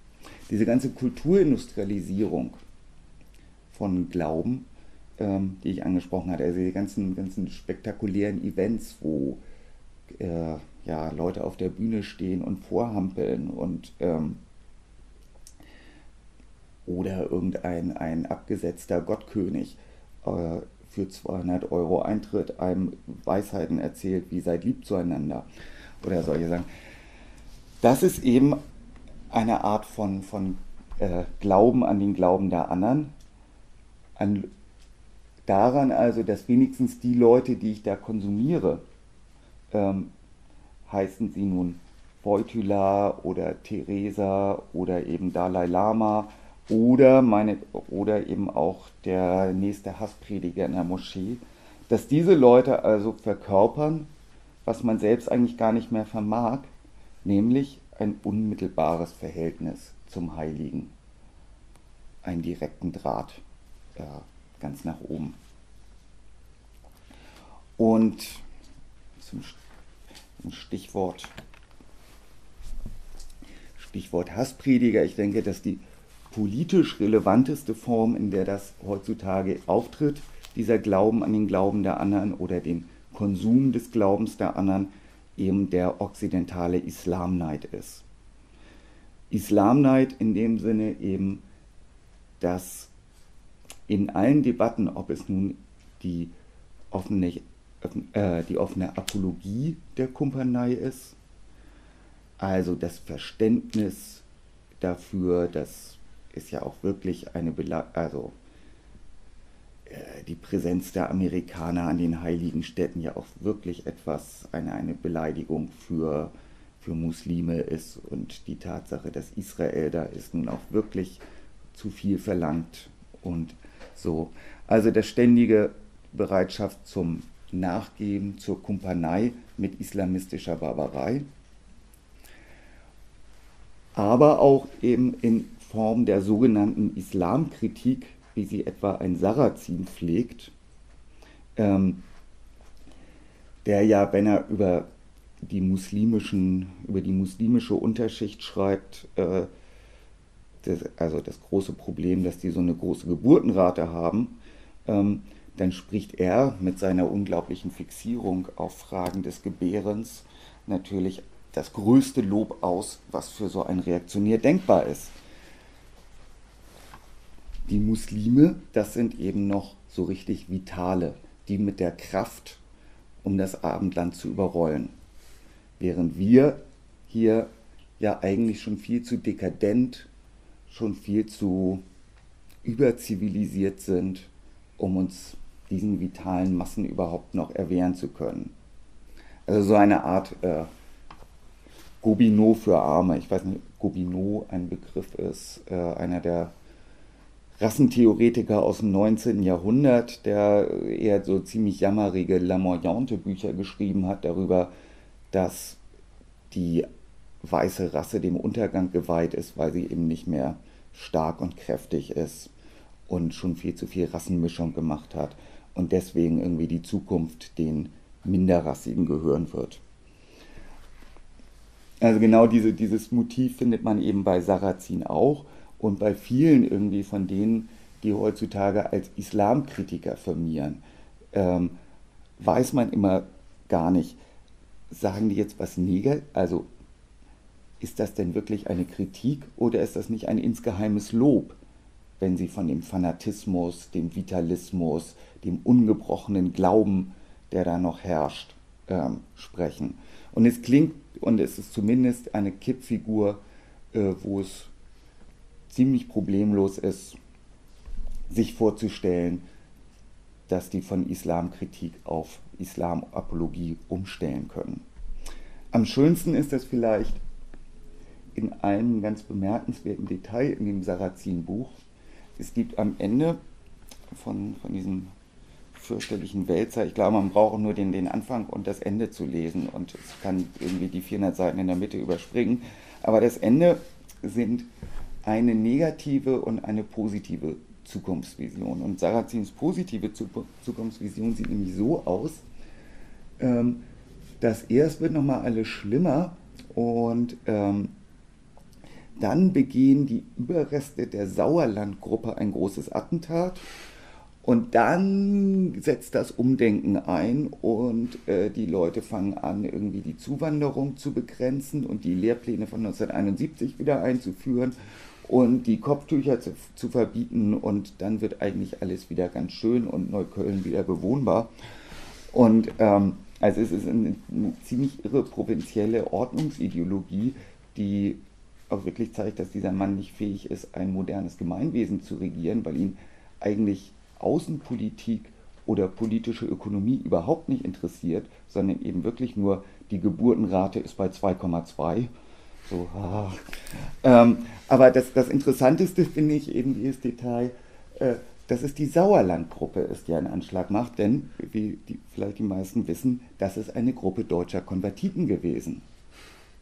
diese ganze Kulturindustrialisierung von Glauben, ähm, die ich angesprochen hatte, also die ganzen, ganzen spektakulären Events, wo äh, ja, Leute auf der Bühne stehen und vorhampeln und ähm, oder irgendein ein abgesetzter Gottkönig äh, für 200 Euro Eintritt einem Weisheiten erzählt, wie seid lieb zueinander oder solche Sachen. Das ist eben eine Art von, von äh, Glauben an den Glauben der anderen, an, daran also, dass wenigstens die Leute, die ich da konsumiere, ähm, heißen sie nun Beutula oder Theresa oder eben Dalai Lama oder, meine, oder eben auch der nächste Hassprediger in der Moschee, dass diese Leute also verkörpern, was man selbst eigentlich gar nicht mehr vermag, nämlich ein unmittelbares Verhältnis zum Heiligen, einen direkten Draht äh, ganz nach oben. Und zum Stichwort, Stichwort Hassprediger, ich denke, dass die politisch relevanteste Form, in der das heutzutage auftritt, dieser Glauben an den Glauben der anderen oder den Konsum des Glaubens der anderen, eben der okzidentale Islamneid ist. Islamneid in dem Sinne eben, dass in allen Debatten, ob es nun die offene, äh, die offene Apologie der Kumpanei ist, also das Verständnis dafür, dass es ja auch wirklich eine, Bela also äh, die Präsenz der Amerikaner an den heiligen Städten ja auch wirklich etwas, eine, eine Beleidigung für, für Muslime ist und die Tatsache, dass Israel da ist, nun auch wirklich zu viel verlangt und so. Also der ständige Bereitschaft zum Nachgeben, zur Kumpanei mit islamistischer Barbarei, aber auch eben in Form der sogenannten Islamkritik, wie sie etwa ein Sarrazin pflegt, ähm, der ja, wenn er über die muslimischen, über die muslimische Unterschicht schreibt, äh, das, also das große Problem, dass die so eine große Geburtenrate haben, ähm, dann spricht er mit seiner unglaublichen Fixierung auf Fragen des Gebärens natürlich das größte Lob aus, was für so ein Reaktionär denkbar ist. Die Muslime, das sind eben noch so richtig Vitale, die mit der Kraft, um das Abendland zu überrollen. Während wir hier ja eigentlich schon viel zu dekadent, schon viel zu überzivilisiert sind, um uns diesen vitalen Massen überhaupt noch erwehren zu können. Also so eine Art äh, Gobineau für Arme. Ich weiß nicht, ob Gobineau ein Begriff ist, äh, einer der Rassentheoretiker aus dem 19. Jahrhundert, der eher so ziemlich jammerige Lamoyante Bücher geschrieben hat darüber, dass die weiße Rasse dem Untergang geweiht ist, weil sie eben nicht mehr stark und kräftig ist und schon viel zu viel Rassenmischung gemacht hat und deswegen irgendwie die Zukunft den Minderrassigen gehören wird. Also genau diese, dieses Motiv findet man eben bei Sarrazin auch und bei vielen irgendwie von denen, die heutzutage als Islamkritiker firmieren, ähm, weiß man immer gar nicht, sagen die jetzt was Negatives, also ist das denn wirklich eine Kritik oder ist das nicht ein insgeheimes Lob, wenn sie von dem Fanatismus, dem Vitalismus, dem ungebrochenen Glauben, der da noch herrscht, ähm, sprechen? Und es klingt, und es ist zumindest eine Kippfigur, äh, wo es ziemlich problemlos ist, sich vorzustellen, dass die von Islamkritik auf Islamapologie umstellen können. Am schönsten ist es vielleicht in einem ganz bemerkenswerten Detail in dem Sarrazin-Buch. Es gibt am Ende von, von diesem fürchterlichen Wälzer. Ich glaube, man braucht nur den, den Anfang und das Ende zu lesen und es kann irgendwie die 400 Seiten in der Mitte überspringen. Aber das Ende sind eine negative und eine positive Zukunftsvision. Und Sarazins positive Zukunftsvision sieht nämlich so aus, ähm, dass erst wird nochmal alles schlimmer und ähm, dann begehen die Überreste der Sauerlandgruppe ein großes Attentat und dann setzt das Umdenken ein und äh, die Leute fangen an, irgendwie die Zuwanderung zu begrenzen und die Lehrpläne von 1971 wieder einzuführen und die Kopftücher zu, zu verbieten und dann wird eigentlich alles wieder ganz schön und Neukölln wieder bewohnbar. Und ähm, also es ist eine, eine ziemlich irre provinzielle Ordnungsideologie, die auch wirklich zeigt, dass dieser Mann nicht fähig ist, ein modernes Gemeinwesen zu regieren, weil ihn eigentlich Außenpolitik oder politische Ökonomie überhaupt nicht interessiert, sondern eben wirklich nur die Geburtenrate ist bei 2,2. So, ah. ähm, aber das, das Interessanteste (laughs) finde ich eben dieses Detail, äh, dass es die Sauerlandgruppe ist, die einen Anschlag macht, denn, wie die, vielleicht die meisten wissen, das ist eine Gruppe deutscher Konvertiten gewesen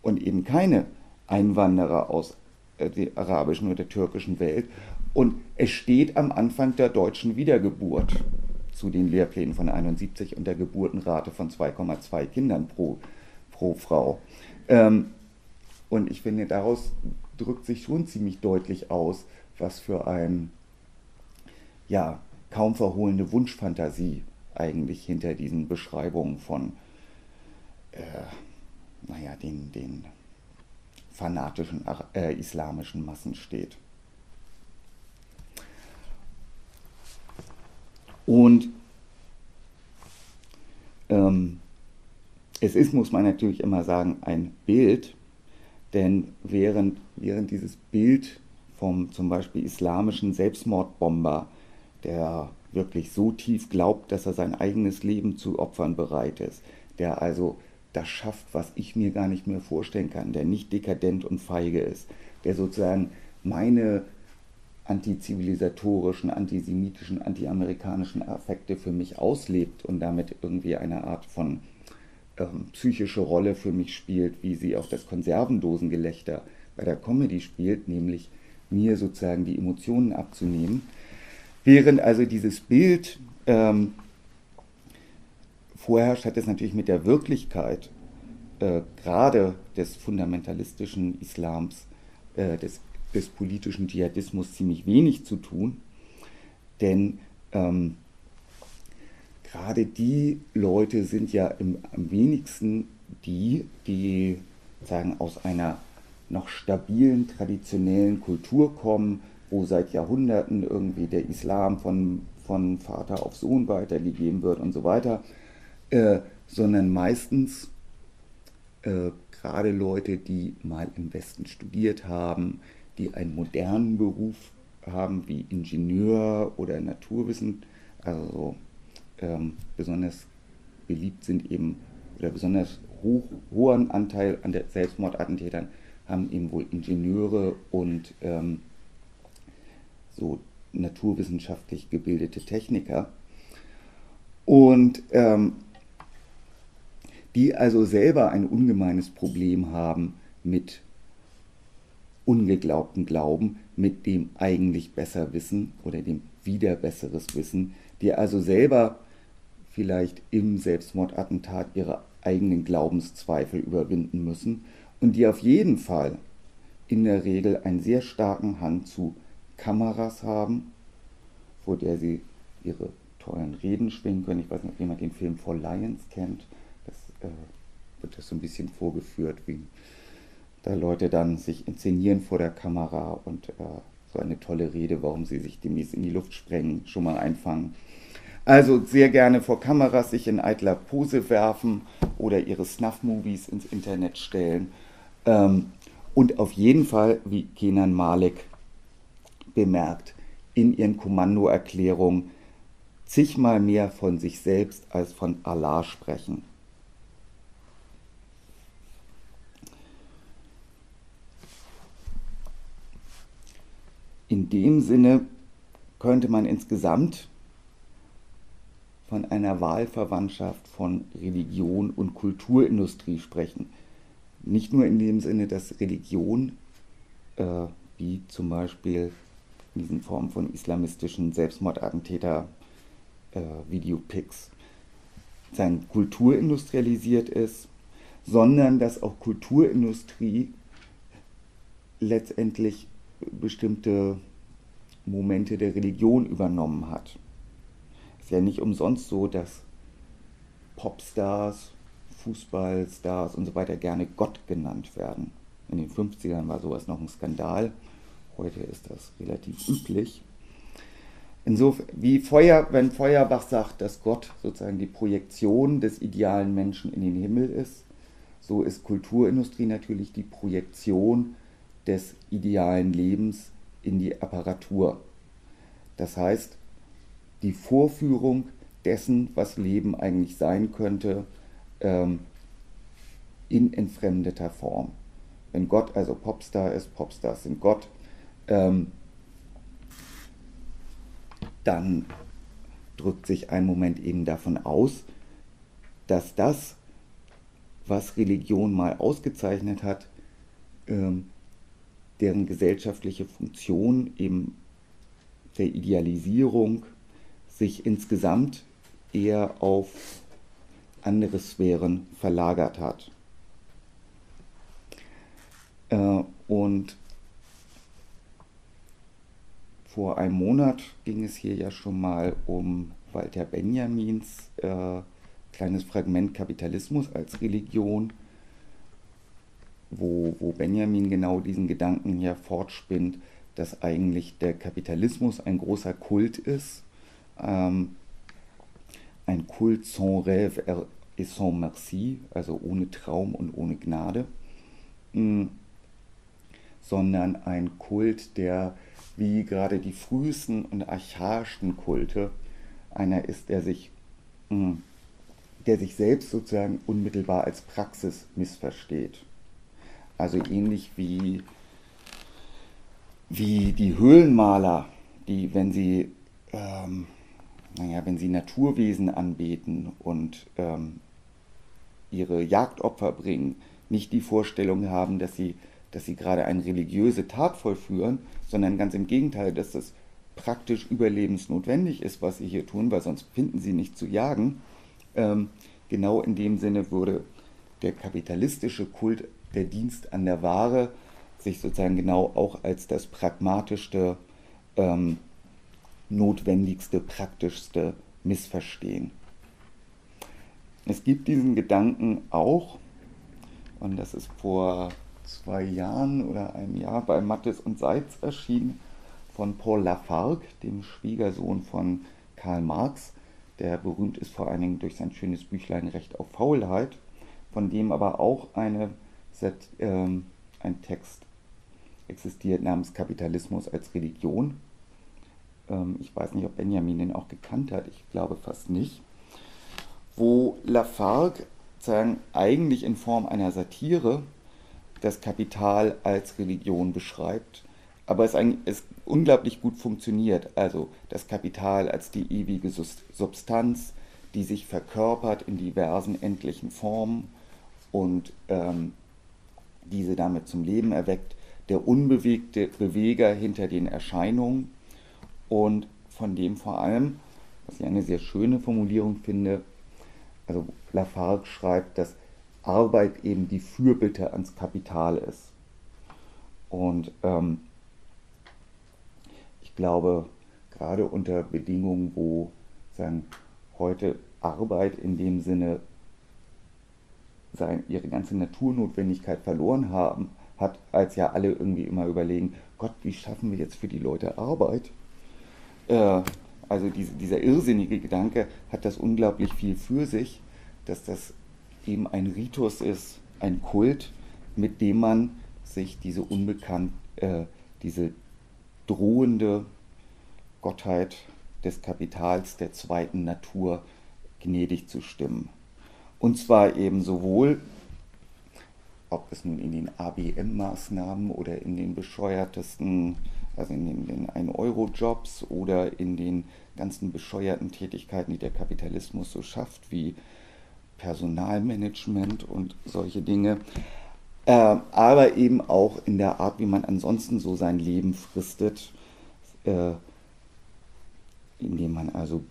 und eben keine Einwanderer aus äh, der arabischen oder der türkischen Welt. Und es steht am Anfang der deutschen Wiedergeburt zu den Lehrplänen von 71 und der Geburtenrate von 2,2 Kindern pro, pro Frau. Ähm, und ich finde, daraus drückt sich schon ziemlich deutlich aus, was für ein ja, kaum verhohlene Wunschfantasie eigentlich hinter diesen Beschreibungen von äh, naja, den, den fanatischen äh, islamischen Massen steht. Und es ist, muss man natürlich immer sagen, ein Bild, denn während, während dieses Bild vom zum Beispiel islamischen Selbstmordbomber, der wirklich so tief glaubt, dass er sein eigenes Leben zu opfern bereit ist, der also das schafft, was ich mir gar nicht mehr vorstellen kann, der nicht dekadent und feige ist, der sozusagen meine antizivilisatorischen, antisemitischen, antiamerikanischen Affekte für mich auslebt und damit irgendwie eine Art von ähm, psychische Rolle für mich spielt, wie sie auch das Konservendosengelächter bei der Comedy spielt, nämlich mir sozusagen die Emotionen abzunehmen. Während also dieses Bild ähm, vorherrscht, hat es natürlich mit der Wirklichkeit äh, gerade des fundamentalistischen Islams, äh, des, des, politischen Dschihadismus ziemlich wenig zu tun. Denn ähm, gerade die Leute sind ja im, am wenigsten die, die sagen, aus einer noch stabilen, traditionellen Kultur kommen, wo seit Jahrhunderten irgendwie der Islam von, von Vater auf Sohn weitergegeben wird und so weiter, äh, sondern meistens äh, gerade Leute, die mal im Westen studiert haben, die einen modernen Beruf haben wie Ingenieur oder Naturwissen, also ähm, besonders beliebt sind eben oder besonders hoch, hohen Anteil an der Selbstmordattentätern haben eben wohl Ingenieure und ähm, so naturwissenschaftlich gebildete Techniker. Und ähm, die also selber ein ungemeines Problem haben mit ungeglaubten Glauben, mit dem eigentlich besser Wissen oder dem wieder besseres Wissen, die also selber vielleicht im Selbstmordattentat ihre eigenen Glaubenszweifel überwinden müssen und die auf jeden Fall in der Regel einen sehr starken Hang zu Kameras haben, vor der sie ihre tollen Reden schwingen können. Ich weiß nicht, ob jemand den Film For Lions kennt. Äh, wird das so ein bisschen vorgeführt, wie da Leute dann sich inszenieren vor der Kamera und äh, so eine tolle Rede, warum sie sich demnächst in die Luft sprengen, schon mal einfangen. Also sehr gerne vor Kameras sich in eitler Pose werfen oder ihre Snuff-Movies ins Internet stellen. Ähm, und auf jeden Fall, wie Kenan Malik bemerkt, in ihren Kommandoerklärungen zigmal mehr von sich selbst als von Allah sprechen. In dem Sinne könnte man insgesamt von einer Wahlverwandtschaft von Religion und Kulturindustrie sprechen. Nicht nur in dem Sinne, dass Religion, äh, wie zum Beispiel in diesen Formen von islamistischen Selbstmordattentäter äh, sein kulturindustrialisiert ist, sondern dass auch Kulturindustrie letztendlich bestimmte Momente der Religion übernommen hat ja nicht umsonst so, dass Popstars, Fußballstars und so weiter gerne Gott genannt werden. In den 50ern war sowas noch ein Skandal. Heute ist das relativ üblich. Insofern, wie Feuer, wenn Feuerbach sagt, dass Gott sozusagen die Projektion des idealen Menschen in den Himmel ist, so ist Kulturindustrie natürlich die Projektion des idealen Lebens in die Apparatur. Das heißt, die Vorführung dessen, was Leben eigentlich sein könnte, ähm, in entfremdeter Form. Wenn Gott also Popstar ist, Popstars sind Gott, ähm, dann drückt sich ein Moment eben davon aus, dass das, was Religion mal ausgezeichnet hat, ähm, deren gesellschaftliche Funktion eben der Idealisierung sich insgesamt eher auf andere Sphären verlagert hat. Äh, und vor einem Monat ging es hier ja schon mal um Walter Benjamins äh, kleines Fragment Kapitalismus als Religion, wo, wo Benjamin genau diesen Gedanken ja fortspinnt, dass eigentlich der Kapitalismus ein großer Kult ist ähm, ein Kult sans rêve. Et sans merci, also ohne Traum und ohne Gnade, mh, sondern ein Kult, der wie gerade die frühesten und archaischsten Kulte einer ist, der sich, mh, der sich selbst sozusagen unmittelbar als Praxis missversteht. Also ähnlich wie, wie die Höhlenmaler, die, wenn sie ähm, naja, wenn sie Naturwesen anbeten und ähm, ihre Jagdopfer bringen, nicht die Vorstellung haben, dass sie, dass sie gerade eine religiöse Tat vollführen, sondern ganz im Gegenteil, dass das praktisch überlebensnotwendig ist, was sie hier tun, weil sonst finden sie nicht zu jagen. Ähm, genau in dem Sinne würde der kapitalistische Kult, der Dienst an der Ware, sich sozusagen genau auch als das pragmatischste ähm, notwendigste, praktischste missverstehen. Es gibt diesen Gedanken auch, und das ist vor zwei Jahren oder einem Jahr bei Mattes und Seitz erschienen, von Paul Lafargue, dem Schwiegersohn von Karl Marx, der berühmt ist vor allen Dingen durch sein schönes Büchlein Recht auf Faulheit, von dem aber auch eine, ähm, ein Text existiert namens Kapitalismus als Religion. Ähm, ich weiß nicht, ob Benjamin den auch gekannt hat, ich glaube fast nicht, wo Lafargue sagen, eigentlich in Form einer Satire das Kapital als Religion beschreibt, aber es, es unglaublich gut funktioniert. Also das Kapital als die ewige Substanz, die sich verkörpert in diversen endlichen Formen und ähm, diese damit zum Leben erweckt, der unbewegte Beweger hinter den Erscheinungen und von dem vor allem, was ich eine sehr schöne Formulierung finde, also Lafargue schreibt, dass Arbeit eben die Fürbitte ans Kapital ist. Und ähm, ich glaube, gerade unter Bedingungen, wo sagen, heute Arbeit in dem Sinne sein, ihre ganze Naturnotwendigkeit verloren haben, hat, als ja alle irgendwie immer überlegen, Gott, wie schaffen wir jetzt für die Leute Arbeit? Äh, also diese, dieser irrsinnige Gedanke hat das unglaublich viel für sich, dass das eben ein Ritus ist, ein Kult, mit dem man sich diese unbekannt, äh, diese drohende Gottheit des Kapitals der zweiten Natur gnädig zu stimmen. Und zwar eben sowohl, ob es nun in den ABM-Maßnahmen oder in den bescheuertesten also in den, den 1-Euro-Jobs oder in den ganzen bescheuerten Tätigkeiten, die der Kapitalismus so schafft, wie Personalmanagement und solche Dinge, äh, aber eben auch in der Art, wie man ansonsten so sein Leben fristet, äh, indem man also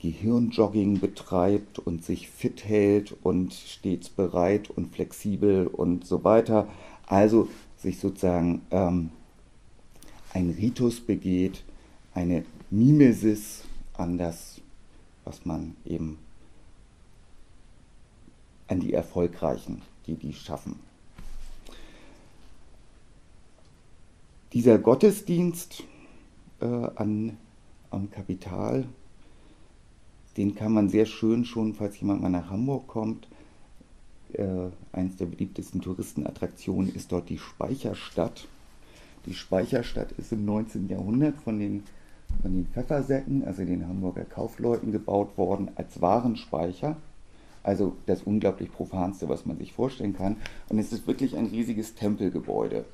Gehirnjogging betreibt und sich fit hält und stets bereit und flexibel und so weiter. Also sich sozusagen ähm, ein Ritus begeht, eine Mimesis an das, was man eben an die Erfolgreichen, die dies schaffen. Dieser Gottesdienst äh, an, am Kapital, den kann man sehr schön schon, falls jemand mal nach Hamburg kommt, äh, eines der beliebtesten Touristenattraktionen ist dort die Speicherstadt. Die Speicherstadt ist im 19. Jahrhundert von den, von den Pfeffersäcken, also den Hamburger Kaufleuten, gebaut worden als Warenspeicher. Also das unglaublich profanste, was man sich vorstellen kann. Und es ist wirklich ein riesiges Tempelgebäude.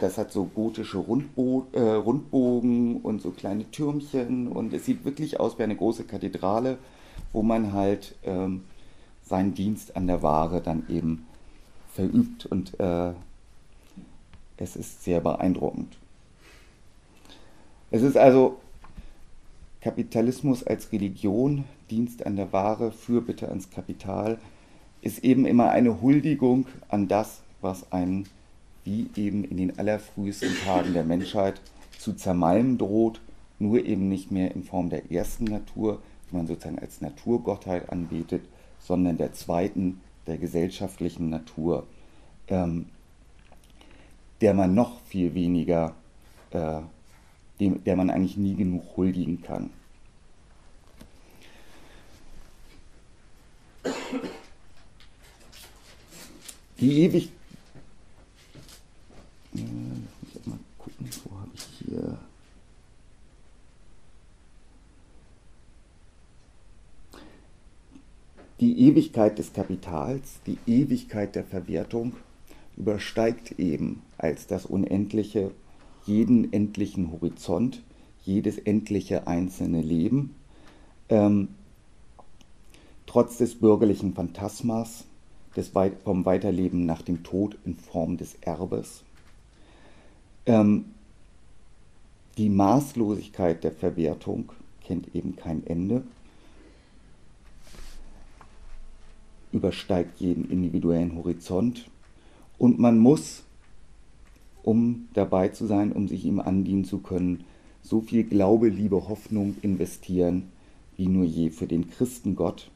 Das hat so gotische Rundbo äh, Rundbogen und so kleine Türmchen. Und es sieht wirklich aus wie eine große Kathedrale, wo man halt ähm, seinen Dienst an der Ware dann eben verübt und äh, es ist sehr beeindruckend. Es ist also Kapitalismus als Religion, Dienst an der Ware, Fürbitte ans Kapital, ist eben immer eine Huldigung an das, was einen, wie eben in den allerfrühesten Tagen der Menschheit, zu zermalmen droht, nur eben nicht mehr in Form der ersten Natur, die man sozusagen als Naturgottheit anbetet, sondern der zweiten, der gesellschaftlichen Natur. Ähm, der man noch viel weniger, äh, dem, der man eigentlich nie genug huldigen kann. die ewig. Äh, muss ich mal gucken, wo habe ich hier. Die Ewigkeit des Kapitals, die Ewigkeit der Verwertung übersteigt eben als das Unendliche jeden endlichen Horizont, jedes endliche einzelne Leben. Ähm, trotz des bürgerlichen Phantasmas des vom Weiterleben nach dem Tod in Form des Erbes. Ähm, die Maßlosigkeit der Verwertung kennt eben kein Ende, übersteigt jeden individuellen Horizont und man muss, um dabei zu sein, um sich ihm andienen zu können, so viel Glaube, Liebe, Hoffnung investieren wie nur je für den Christengott,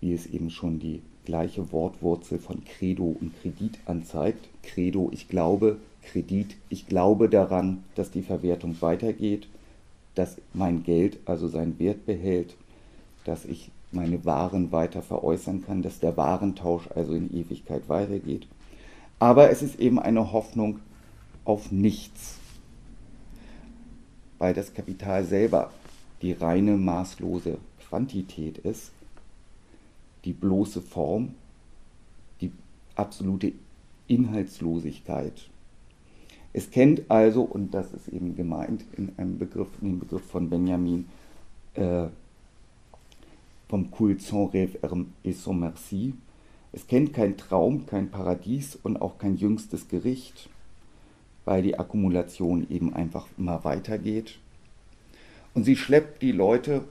wie es eben schon die gleiche Wortwurzel von Credo und Kredit anzeigt. Credo, ich glaube, Kredit, ich glaube daran, dass die Verwertung weitergeht, dass mein Geld also seinen Wert behält, dass ich meine Waren weiter veräußern kann, dass der Warentausch also in Ewigkeit weitergeht. Aber es ist eben eine Hoffnung auf nichts, weil das Kapital selber die reine maßlose Quantität ist, die bloße Form, die absolute Inhaltslosigkeit. Es kennt also, und das ist eben gemeint in einem Begriff, in dem Begriff von Benjamin, äh, vom Kult sans rêve et sans merci. Es kennt kein Traum, kein Paradies und auch kein jüngstes Gericht, weil die Akkumulation eben einfach immer weitergeht. Und sie schleppt die Leute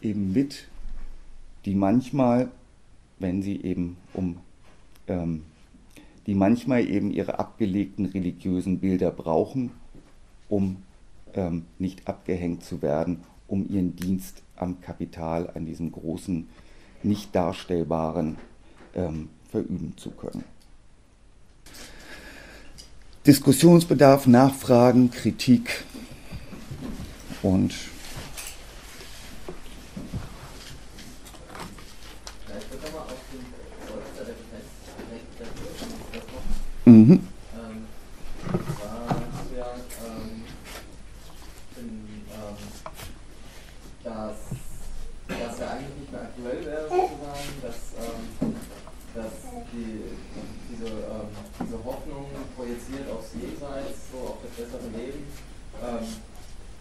eben mit, die manchmal, wenn sie eben um, ähm, die manchmal eben ihre abgelegten religiösen Bilder brauchen, um ähm, nicht abgehängt zu werden, um ihren Dienst am Kapital, an diesem großen, nicht darstellbaren ähm, verüben zu können. Diskussionsbedarf, Nachfragen, Kritik und Mhm.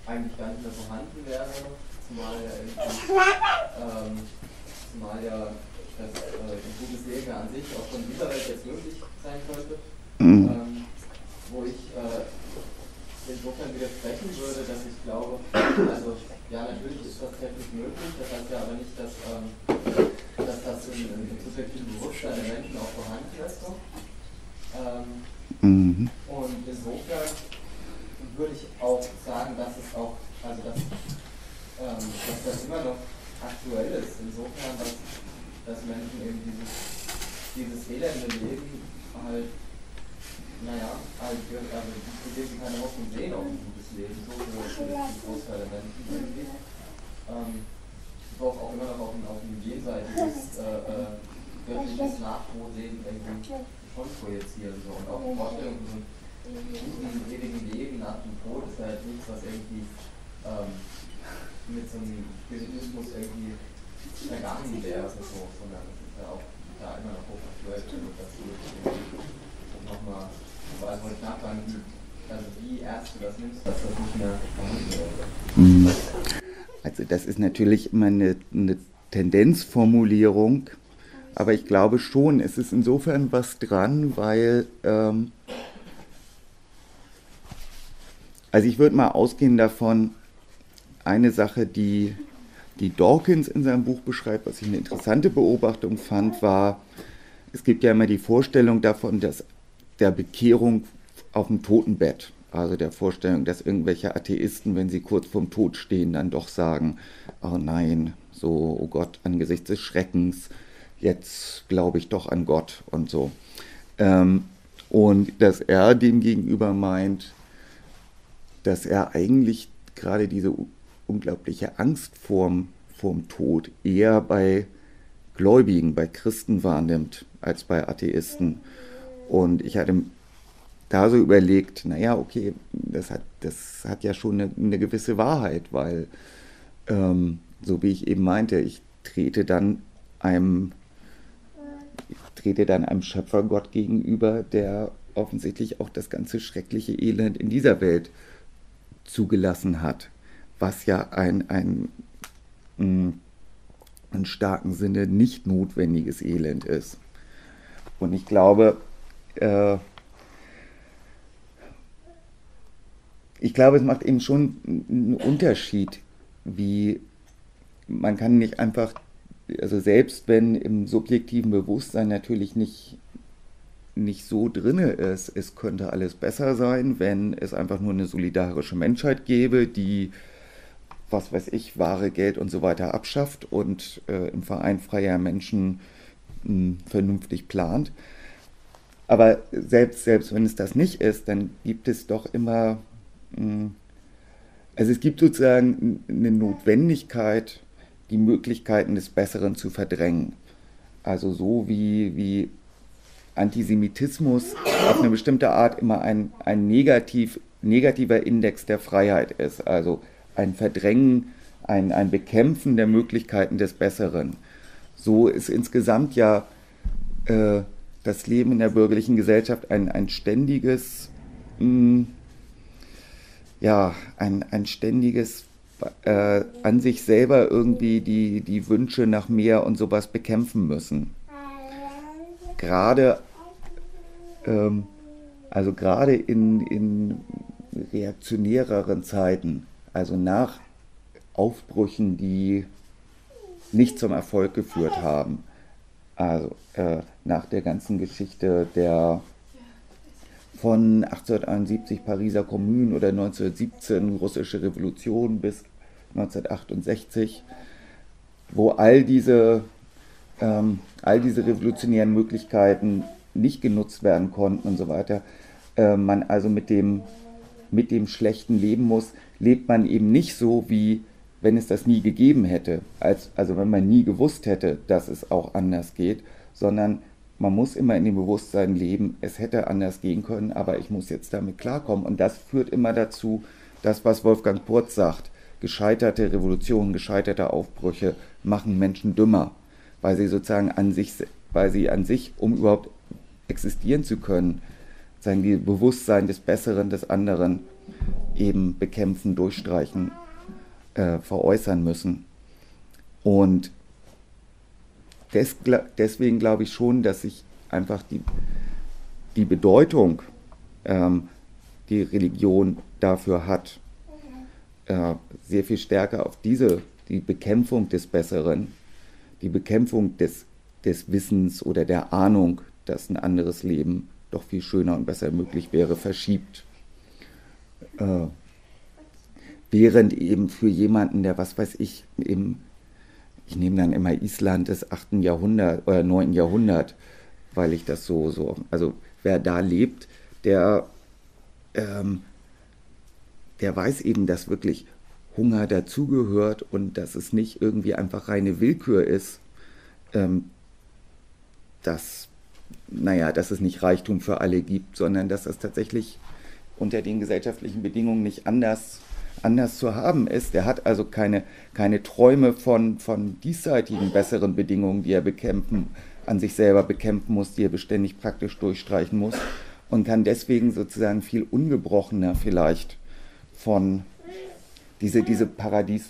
eigentlich nicht mehr vorhanden wäre, zumal ja, ähm, zumal ja das, äh, ein gutes Leben an sich auch von dieser Welt jetzt möglich sein könnte. Mhm. Ähm, wo ich äh, insofern widersprechen würde, dass ich glaube, also ja, natürlich ist das technisch möglich, das heißt ja aber nicht, dass, ähm, dass das im, im subjektiven Bewusstsein der Menschen auch vorhanden ist. Ähm, mhm. Und insofern würde ich auch sagen, dass es auch, also dass, ähm, dass das immer noch aktuell ist, insofern, dass, dass Menschen eben dieses, dieses elende Leben halt, naja, halt, also die leben keine Hoffnung sehen auf ein gutes Leben, so für den Großteil der Menschen irgendwie. Ähm, doch auch immer noch auf dem, auf dem jenseitiges, äh, äh, wirkliches Nachbrotleben irgendwie schon projizieren. So. Und auch Vorstellungen sind guten, ewigen Leben nach dem Tod ist halt nichts, was irgendwie ähm, mit so einem Spiritismus irgendwie vergangen wäre, so, sondern es ist ja auch da immer noch hochaktuell, dass du nochmal, also das. Mhm. Also das ist natürlich immer eine, eine Tendenzformulierung, aber ich glaube schon, es ist insofern was dran, weil ähm, Also ich würde mal ausgehen davon, eine Sache, die, die Dawkins in seinem Buch beschreibt, was ich eine interessante Beobachtung fand, war, es gibt ja immer die Vorstellung davon, dass der Bekehrung auf dem Totenbett, also der Vorstellung, dass irgendwelche Atheisten, wenn sie kurz vorm Tod stehen, dann doch sagen, oh nein, so, oh Gott, angesichts des Schreckens, jetzt glaube ich doch an Gott und so. Ähm, und dass er dem gegenüber meint, dass er eigentlich gerade diese unglaubliche Angst vorm, vorm Tod eher bei Gläubigen, bei Christen wahrnimmt, als bei Atheisten. Und ich hatte da so überlegt, naja, okay, das hat, das hat ja schon eine, eine gewisse Wahrheit, weil, ähm, so wie ich eben meinte, ich trete dann einem, trete dann einem Schöpfergott gegenüber, der offensichtlich auch das ganze schreckliche Elend in dieser Welt zugelassen hat, was ja ein, ein, ein in starken Sinne nicht notwendiges Elend ist. Und ich glaube, äh, ich glaube, es macht eben schon einen Unterschied, wie man kann nicht einfach, also selbst wenn im subjektiven Bewusstsein natürlich nicht, nicht so drinne ist, es könnte alles besser sein, wenn es einfach nur eine solidarische Menschheit gäbe, die was weiß ich, Ware, Geld und so weiter abschafft und äh, im Verein freier Menschen mh, hm, vernünftig plant. Aber selbst, selbst wenn es das nicht ist, dann gibt es doch immer, hm, also es gibt sozusagen eine Notwendigkeit, die Möglichkeiten des Besseren zu verdrängen. Also so wie, wie Antisemitismus auf eine bestimmte Art immer ein, ein negativ, negativer Index der Freiheit ist. Also ein Verdrängen, ein, ein Bekämpfen der Möglichkeiten des Besseren. So ist insgesamt ja äh, das Leben in der bürgerlichen Gesellschaft ein, ein ständiges, mh, hm, ja, ein, ein ständiges äh, an sich selber irgendwie die, die Wünsche nach mehr und sowas bekämpfen müssen. Gerade, ähm, also gerade in, in reaktionäreren Zeiten also nach Aufbrüchen, die nicht zum Erfolg geführt haben. Also äh, nach der ganzen Geschichte der von 1871 Pariser Kommune oder 1917 russische Revolution bis 1968, wo all diese, ähm, all diese revolutionären Möglichkeiten nicht genutzt werden konnten und so weiter, äh, man also mit dem, mit dem Schlechten leben muss, lebt man eben nicht so, wie wenn es das nie gegeben hätte, als, also wenn man nie gewusst hätte, dass es auch anders geht, sondern man muss immer in dem Bewusstsein leben, es hätte anders gehen können, aber ich muss jetzt damit klarkommen. Und das führt immer dazu, das, was Wolfgang Purz sagt, gescheiterte Revolutionen, gescheiterte Aufbrüche machen Menschen dümmer, weil sie sozusagen an sich, weil sie an sich, um überhaupt existieren zu können, sagen die Bewusstsein des Besseren, des anderen eben bekämpfen, durchstreichen, äh, veräußern müssen. Und des, deswegen glaube ich schon, dass sich einfach die, die Bedeutung, ähm, die Religion dafür hat, äh, sehr viel stärker auf diese, die Bekämpfung des Besseren, die Bekämpfung des, des Wissens oder der Ahnung, dass ein anderes Leben doch viel schöner und besser möglich wäre, verschiebt. Äh, während eben für jemanden, der, was weiß ich, im, ich nehme dann immer Island des 8. Jahrhundert oder 9. Jahrhundert, weil ich das so, so, also wer da lebt, der, ähm, der weiß eben, dass wirklich Hunger dazugehört und dass es nicht irgendwie einfach reine Willkür ist, ähm, dass, naja, dass es nicht Reichtum für alle gibt, sondern dass das tatsächlich unter den gesellschaftlichen Bedingungen nicht anders, anders zu haben ist. Er hat also keine, keine Träume von, von diesseitigen besseren Bedingungen, die er bekämpfen, an sich selber bekämpfen muss, die er beständig praktisch durchstreichen muss und kann deswegen sozusagen viel ungebrochener vielleicht von diese, diese Paradies,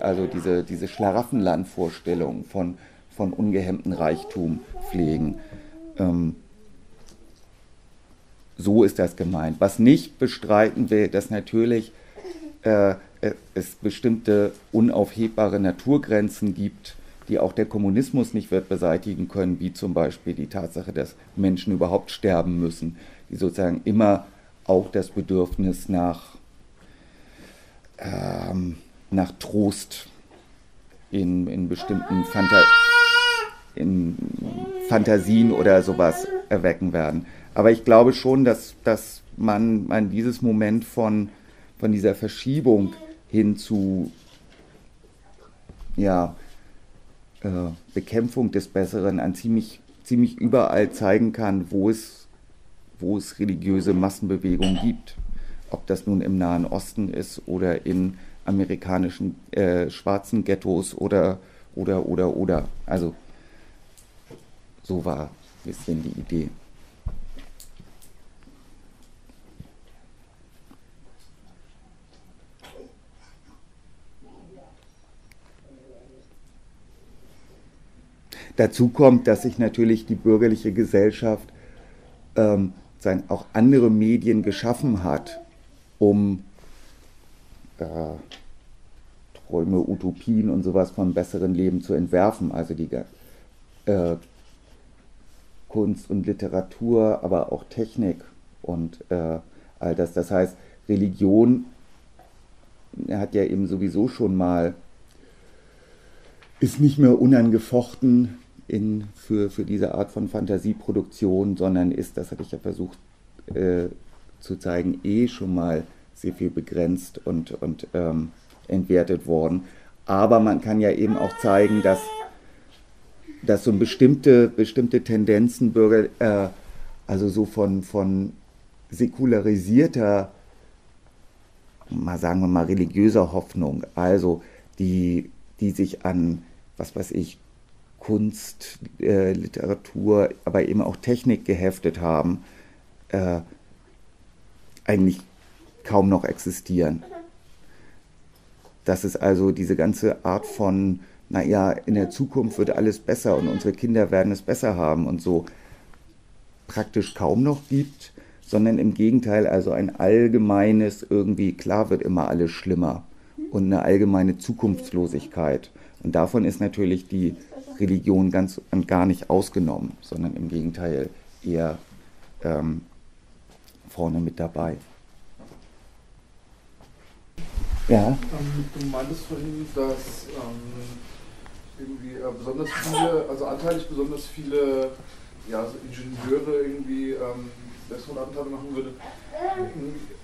also diese, diese Schlaraffenland-Vorstellung von, von ungehemmten Reichtum pflegen. Ähm, so ist das gemeint. Was nicht bestreiten will, dass natürlich äh, es bestimmte unaufhebbare Naturgrenzen gibt, die auch der Kommunismus nicht wird beseitigen können, wie zum Beispiel die Tatsache, dass Menschen überhaupt sterben müssen, die sozusagen immer auch das Bedürfnis nach, ähm, nach Trost in, in bestimmten Phanta in Fantasien oder sowas erwecken werden. Aber ich glaube schon, dass, dass man, man dieses Moment von, von dieser Verschiebung hin zu, ja, äh, Bekämpfung des Besseren an ziemlich, ziemlich überall zeigen kann, wo es, wo es religiöse Massenbewegungen gibt. Ob das nun im Nahen Osten ist oder in amerikanischen äh, schwarzen Ghettos oder, oder, oder, oder. Also so war ein bisschen die Idee. Dazu kommt, dass sich natürlich die bürgerliche Gesellschaft ähm, auch andere Medien geschaffen hat, um äh, Träume, Utopien und sowas von besseren Leben zu entwerfen. Also die äh, Kunst und Literatur, aber auch Technik und äh, all das. Das heißt, Religion hat ja eben sowieso schon mal, ist nicht mehr unangefochten in, für, für diese Art von Fantasieproduktion, sondern ist, das hatte ich ja versucht äh, zu zeigen, eh schon mal sehr viel begrenzt und, und ähm, entwertet worden. Aber man kann ja eben auch zeigen, dass, dass so bestimmte, bestimmte Tendenzen Bürger, äh, also so von, von säkularisierter, mal sagen wir mal religiöser Hoffnung, also die, die sich an, was weiß ich, Kunst, äh, Literatur, aber eben auch Technik geheftet haben, äh, eigentlich kaum noch existieren. Das ist also diese ganze Art von, naja, in der Zukunft wird alles besser und unsere Kinder werden es besser haben und so praktisch kaum noch gibt, sondern im Gegenteil also ein allgemeines irgendwie, klar wird immer alles schlimmer und eine allgemeine Zukunftslosigkeit. Und davon ist natürlich die Religion ganz und gar nicht ausgenommen, sondern im Gegenteil eher ähm, vorne mit dabei. Ja. Ähm, du meintest vorhin, dass ähm, irgendwie äh, besonders viele, also anteilig besonders viele ja, so Ingenieure irgendwie ähm, Selbstmordattentate machen würde.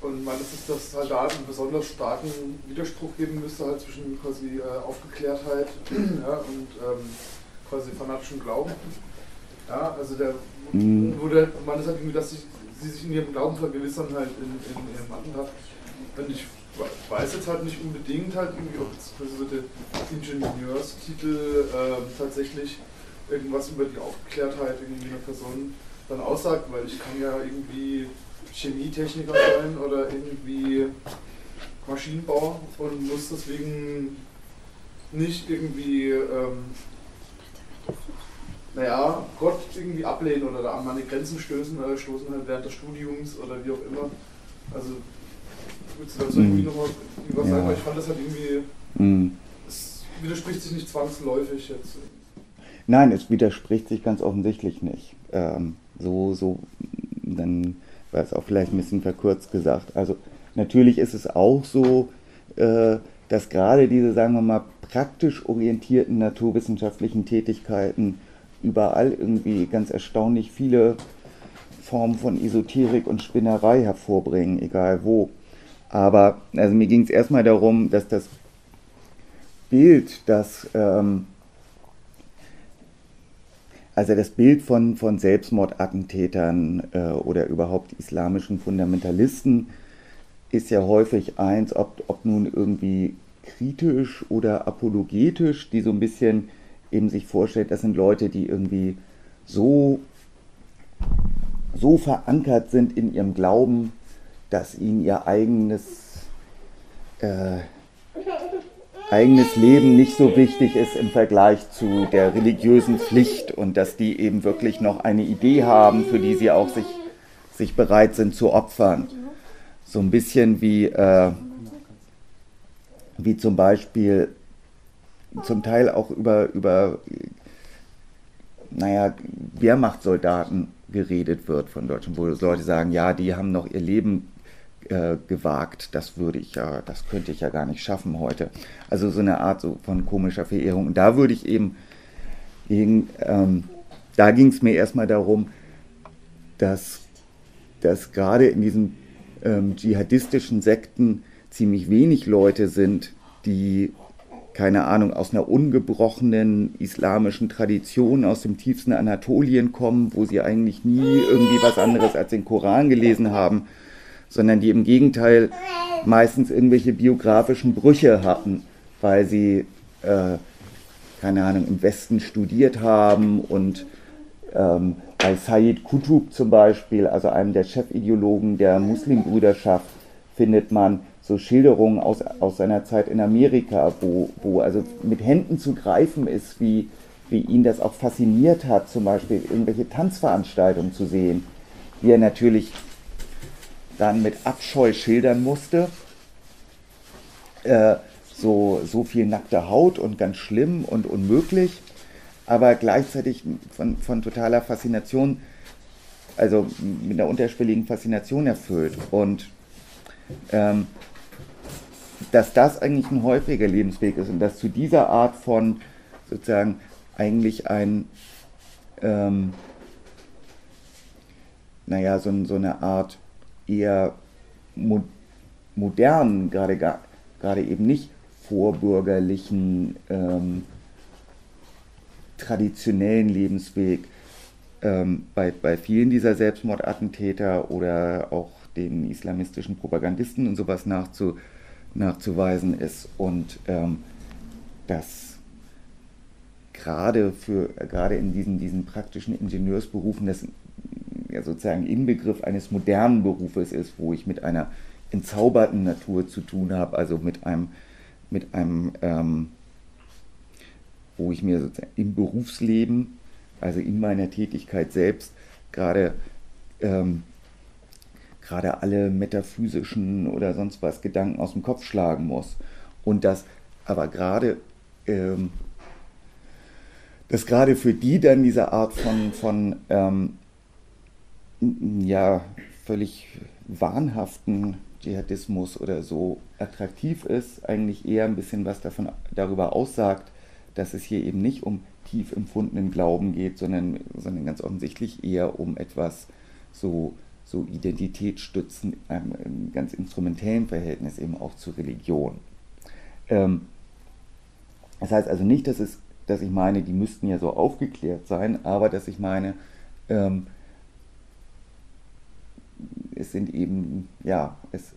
Und meintest, dass das halt da einen besonders starken Widerspruch geben müsste halt zwischen quasi äh, Aufgeklärtheit (clears throat) ja, und ähm, quasi fanatischem Glauben. Ja, also der mhm. wurde, meines halt irgendwie, dass sie, sie sich in ihrem Glauben vergewissern halt in, in ihrem Attentat. Und ich weiß jetzt halt nicht unbedingt halt irgendwie, ob jetzt so der Ingenieurstitel äh, tatsächlich irgendwas über die Aufgeklärtheit irgendwie einer Person dann aussagt, weil ich kann ja irgendwie Chemietechniker sein oder irgendwie Maschinenbauer und muss deswegen nicht irgendwie, ähm, naja, Gott irgendwie ablehnen oder da an meine Grenzen stößen, äh, stoßen halt während des Studiums oder wie auch immer. Also Willst du dazu mhm. irgendwie nochmal was ja. sagen? Weil ich fand das halt irgendwie, mhm. es widerspricht sich nicht zwangsläufig jetzt. Nein, es widerspricht sich ganz offensichtlich nicht. Ähm, so, so, dann war es auch vielleicht ein bisschen verkürzt gesagt. Also natürlich ist es auch so, äh, dass gerade diese, sagen wir mal, praktisch orientierten naturwissenschaftlichen Tätigkeiten überall irgendwie ganz erstaunlich viele Formen von Esoterik und Spinnerei hervorbringen, egal wo. Aber also mir ging es erstmal darum, dass das Bild, das ähm, also das Bild von, von Selbstmordattentätern äh, oder überhaupt islamischen Fundamentalisten ist ja häufig eins, ob, ob nun irgendwie kritisch oder apologetisch, die so ein bisschen eben sich vorstellt, das sind Leute, die irgendwie so, so verankert sind in ihrem Glauben, dass ihnen ihr eigenes, äh, eigenes Leben nicht so wichtig ist im Vergleich zu der religiösen Pflicht und dass die eben wirklich noch eine Idee haben, für die sie auch sich, sich bereit sind zu opfern. So ein bisschen wie, äh, wie zum Beispiel zum Teil auch über, über naja, Wehrmachtssoldaten geredet wird von Deutschen, wo Leute sagen, ja, die haben noch ihr Leben äh, gewagt, das würde ich ja, das könnte ich ja gar nicht schaffen heute. Also so eine Art so von komischer Verehrung. Und da würde ich eben, gegen, ähm, da ging es mir erstmal darum, dass, dass gerade in diesen ähm, dschihadistischen Sekten ziemlich wenig Leute sind, die keine Ahnung, aus einer ungebrochenen islamischen Tradition aus dem tiefsten Anatolien kommen, wo sie eigentlich nie irgendwie was anderes als den Koran gelesen haben, sondern die im Gegenteil meistens irgendwelche biografischen Brüche hatten, weil sie, äh, keine Ahnung, im Westen studiert haben und ähm, bei Sayyid Qutb zum Beispiel, also einem der Chefideologen der Muslimbrüderschaft, findet man so Schilderungen aus, aus seiner Zeit in Amerika, wo, wo also mit Händen zu greifen ist, wie, wie ihn das auch fasziniert hat, zum Beispiel irgendwelche Tanzveranstaltungen zu sehen, die er natürlich dann mit Abscheu schildern musste. Äh, so, so viel nackte Haut und ganz schlimm und unmöglich, aber gleichzeitig von, von totaler Faszination, also mit einer unterschwelligen Faszination erfüllt. Und ähm, dass das eigentlich ein häufiger Lebensweg ist und dass zu dieser Art von sozusagen eigentlich ein, ähm, naja, so, so eine Art eher mo modernen, gerade, gerade eben nicht vorbürgerlichen, ähm, traditionellen Lebensweg ähm, bei, bei vielen dieser Selbstmordattentäter oder auch den islamistischen Propagandisten und sowas nachzu, nachzuweisen ist und ähm, dass gerade für gerade in diesen, diesen praktischen Ingenieursberufen das ja sozusagen Inbegriff eines modernen Berufes ist, wo ich mit einer entzauberten Natur zu tun habe, also mit einem, mit einem ähm, wo ich mir sozusagen im Berufsleben, also in meiner Tätigkeit selbst, gerade ähm, gerade alle metaphysischen oder sonst was Gedanken aus dem Kopf schlagen muss. Und das aber gerade, ähm, dass gerade für die dann diese Art von, von ähm, ja, völlig wahnhaften Dschihadismus oder so attraktiv ist, eigentlich eher ein bisschen was davon, darüber aussagt, dass es hier eben nicht um tief empfundenen Glauben geht, sondern, sondern ganz offensichtlich eher um etwas so so Identitätsstützen einem, einem ganz instrumentellen Verhältnis eben auch zur Religion. Ähm, das heißt also nicht, dass, es, dass ich meine, die müssten ja so aufgeklärt sein, aber dass ich meine, ähm, es sind eben, ja, es,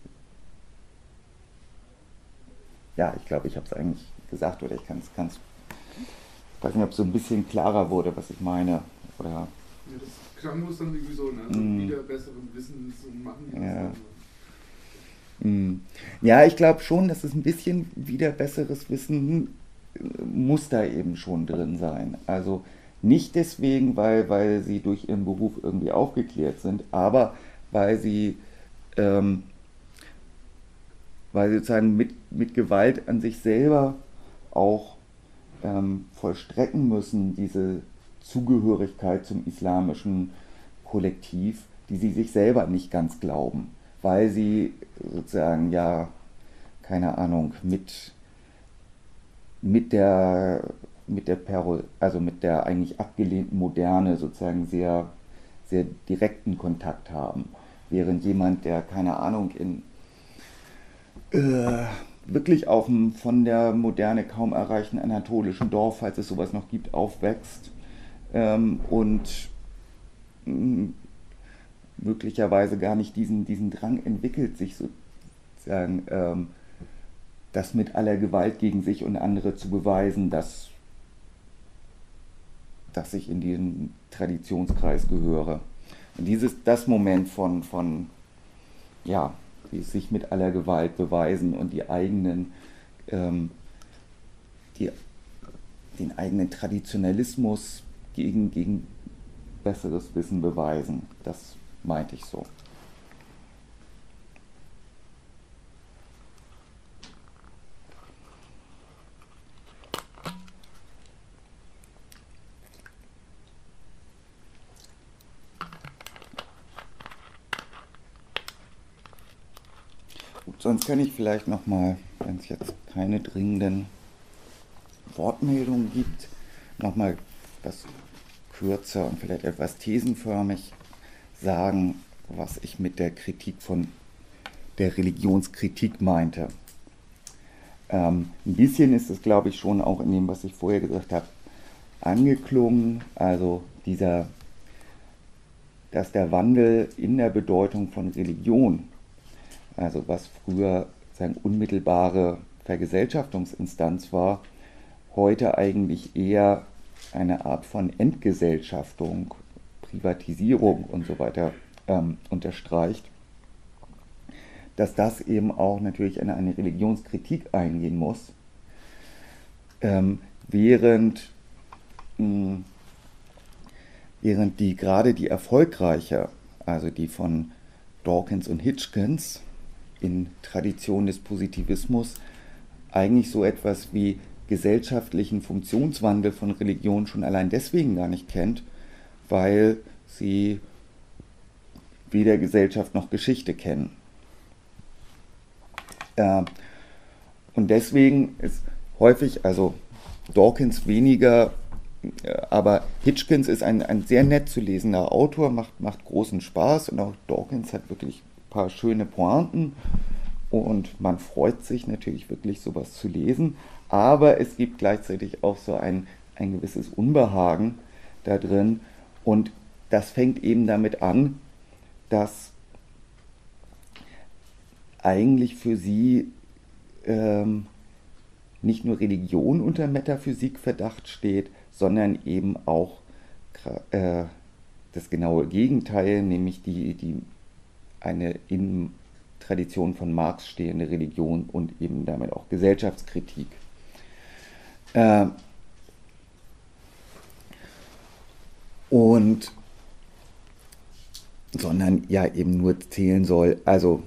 ja, ich glaube, ich habe es eigentlich gesagt oder ich kann es, ich weiß nicht, ob es so ein bisschen klarer wurde, was ich meine. Oder ja, das klang muss dann irgendwie so, ne? Also mm. wieder besseren Wissens und machen die ja. Mm. Ja, ich glaube schon, dass es ein bisschen wieder besseres Wissen äh, muss da eben schon drin sein. Also nicht deswegen, weil, weil sie durch ihren Beruf irgendwie aufgeklärt sind, aber weil sie, ähm, weil sie sozusagen mit, mit Gewalt an sich selber auch ähm, vollstrecken müssen, diese Zugehörigkeit zum islamischen Kollektiv, die sie sich selber nicht ganz glauben, weil sie sozusagen ja, keine Ahnung, mit, mit der mit der Perol, also mit der eigentlich abgelehnten Moderne sozusagen sehr, sehr direkten Kontakt haben. Während jemand, der, keine Ahnung, in äh, wirklich auf einem von der Moderne kaum erreichten anatolischen Dorf, falls es sowas noch gibt, aufwächst ähm, und mh, möglicherweise gar nicht diesen, diesen Drang entwickelt, sich sozusagen ähm, das mit aller Gewalt gegen sich und andere zu beweisen, dass, dass ich in diesen Traditionskreis gehöre. Und dieses, das Moment von, von ja, sich mit aller Gewalt beweisen und die eigenen, ähm, die, den eigenen Traditionalismus gegen, gegen besseres Wissen beweisen. Das meinte ich so. Gut, sonst kann ich vielleicht noch mal, wenn es jetzt keine dringenden Wortmeldungen gibt, noch mal etwas kürzer und vielleicht etwas thesenförmig sagen, was ich mit der Kritik von der Religionskritik meinte. Ähm, ein bisschen ist es, glaube ich, schon auch in dem, was ich vorher gesagt habe, angeklungen. Also dieser, dass der Wandel in der Bedeutung von Religion, also was früher seine unmittelbare Vergesellschaftungsinstanz war, heute eigentlich eher eine Art von Entgesellschaftung, Privatisierung und so weiter ähm, unterstreicht, dass das eben auch natürlich in eine Religionskritik eingehen muss, ähm, während, mh, während die gerade die erfolgreiche, also die von Dawkins und Hitchkins in Tradition des Positivismus, eigentlich so etwas wie gesellschaftlichen Funktionswandel von Religion schon allein deswegen gar nicht kennt, weil sie weder Gesellschaft noch Geschichte kennen. Äh, und deswegen ist häufig, also Dawkins weniger, äh, aber Hitchkins ist ein, ein sehr nett zu lesender Autor, macht, macht großen Spaß und auch Dawkins hat wirklich ein paar schöne Pointen und man freut sich natürlich wirklich sowas zu lesen, aber es gibt gleichzeitig auch so ein, ein gewisses Unbehagen da drin und das fängt eben damit an, dass eigentlich für sie ähm, nicht nur Religion unter Metaphysikverdacht steht, sondern eben auch äh, das genaue Gegenteil, nämlich die, die eine in Tradition von Marx stehende Religion und eben damit auch Gesellschaftskritik. Äh, und sondern ja eben nur zählen soll, also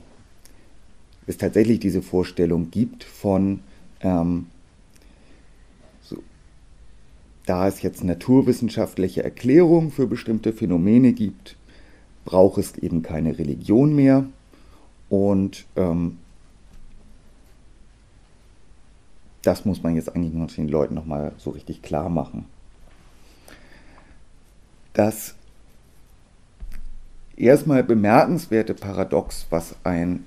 es tatsächlich diese Vorstellung gibt von, ähm, so, da es jetzt naturwissenschaftliche Erklärungen für bestimmte Phänomene gibt, braucht es eben keine Religion mehr. Und ähm, das muss man jetzt eigentlich nur den Leuten nochmal so richtig klar machen. Das erstmal bemerkenswerte Paradox, was, ein,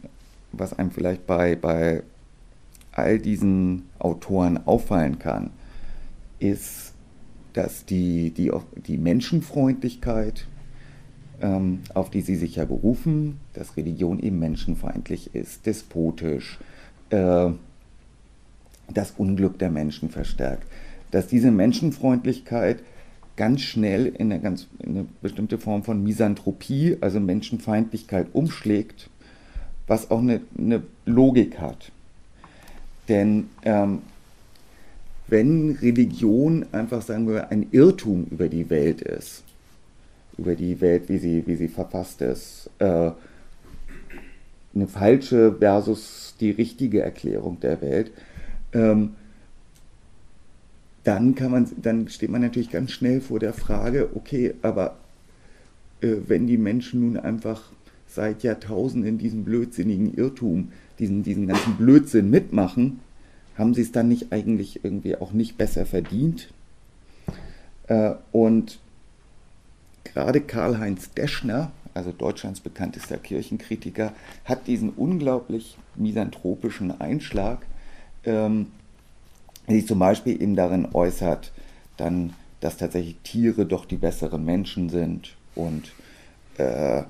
was einem vielleicht bei, bei all diesen Autoren auffallen kann, ist, dass die, die, die Menschenfreundlichkeit, ähm, auf die sie sich ja berufen, dass Religion eben menschenfeindlich ist, despotisch, äh, das Unglück der Menschen verstärkt, dass diese Menschenfreundlichkeit ganz schnell in eine, ganz, in eine bestimmte Form von Misanthropie, also Menschenfeindlichkeit, umschlägt, was auch eine, eine Logik hat. Denn ähm, wenn Religion einfach, sagen wir, ein Irrtum über die Welt ist, über die Welt, wie sie, wie sie verfasst ist, äh, eine falsche versus die richtige Erklärung der Welt, ähm, dann kann man, dann steht man natürlich ganz schnell vor der Frage, okay, aber äh, wenn die Menschen nun einfach seit Jahrtausenden diesen blödsinnigen Irrtum, diesen, diesen ganzen Blödsinn mitmachen, haben sie es dann nicht eigentlich irgendwie auch nicht besser verdient? Äh, und gerade Karl-Heinz Deschner, also Deutschlands bekanntester Kirchenkritiker, hat diesen unglaublich misanthropischen Einschlag, ähm, sich zum Beispiel eben darin äußert, dann, dass tatsächlich Tiere doch die besseren Menschen sind und äh,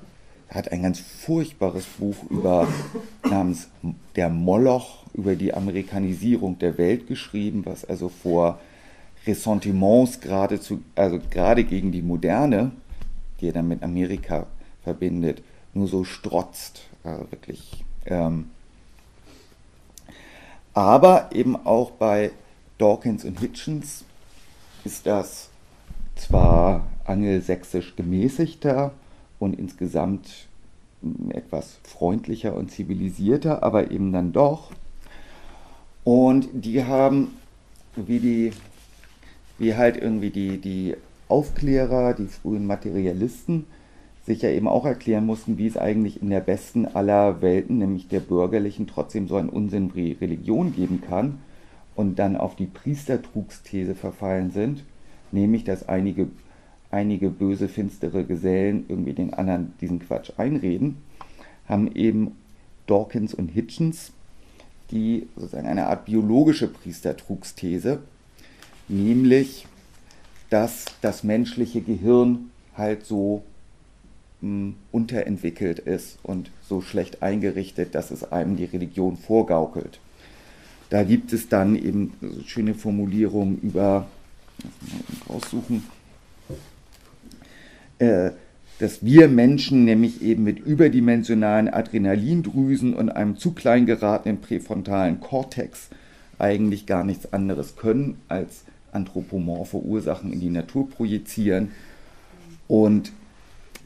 hat ein ganz furchtbares Buch über (laughs) namens Der Moloch über die Amerikanisierung der Welt geschrieben, was also vor Ressentiments gerade zu, also gerade gegen die Moderne, die er dann mit Amerika verbindet, nur so strotzt, also wirklich. Ähm, aber eben auch bei Dawkins und Hitchens ist das zwar angelsächsisch gemäßigter und insgesamt etwas freundlicher und zivilisierter, aber eben dann doch. Und die haben, wie die, wie halt irgendwie die, die Aufklärer, die frühen Materialisten, sich ja eben auch erklären mussten, wie es eigentlich in der besten aller Welten, nämlich der bürgerlichen, trotzdem so einen Unsinn wie Religion geben kann und dann auf die Priestertrugsthese verfallen sind, nämlich dass einige, einige böse, finstere Gesellen irgendwie den anderen diesen Quatsch einreden, haben eben Dawkins und Hitchens die sozusagen eine Art biologische Priestertrugsthese, nämlich dass das menschliche Gehirn halt so mh, unterentwickelt ist und so schlecht eingerichtet, dass es einem die Religion vorgaukelt. Da gibt es dann eben schöne Formulierungen über, raussuchen, äh, dass wir Menschen nämlich eben mit überdimensionalen Adrenalindrüsen und einem zu klein geratenen präfrontalen Kortex eigentlich gar nichts anderes können, als anthropomorphe Ursachen in die Natur projizieren und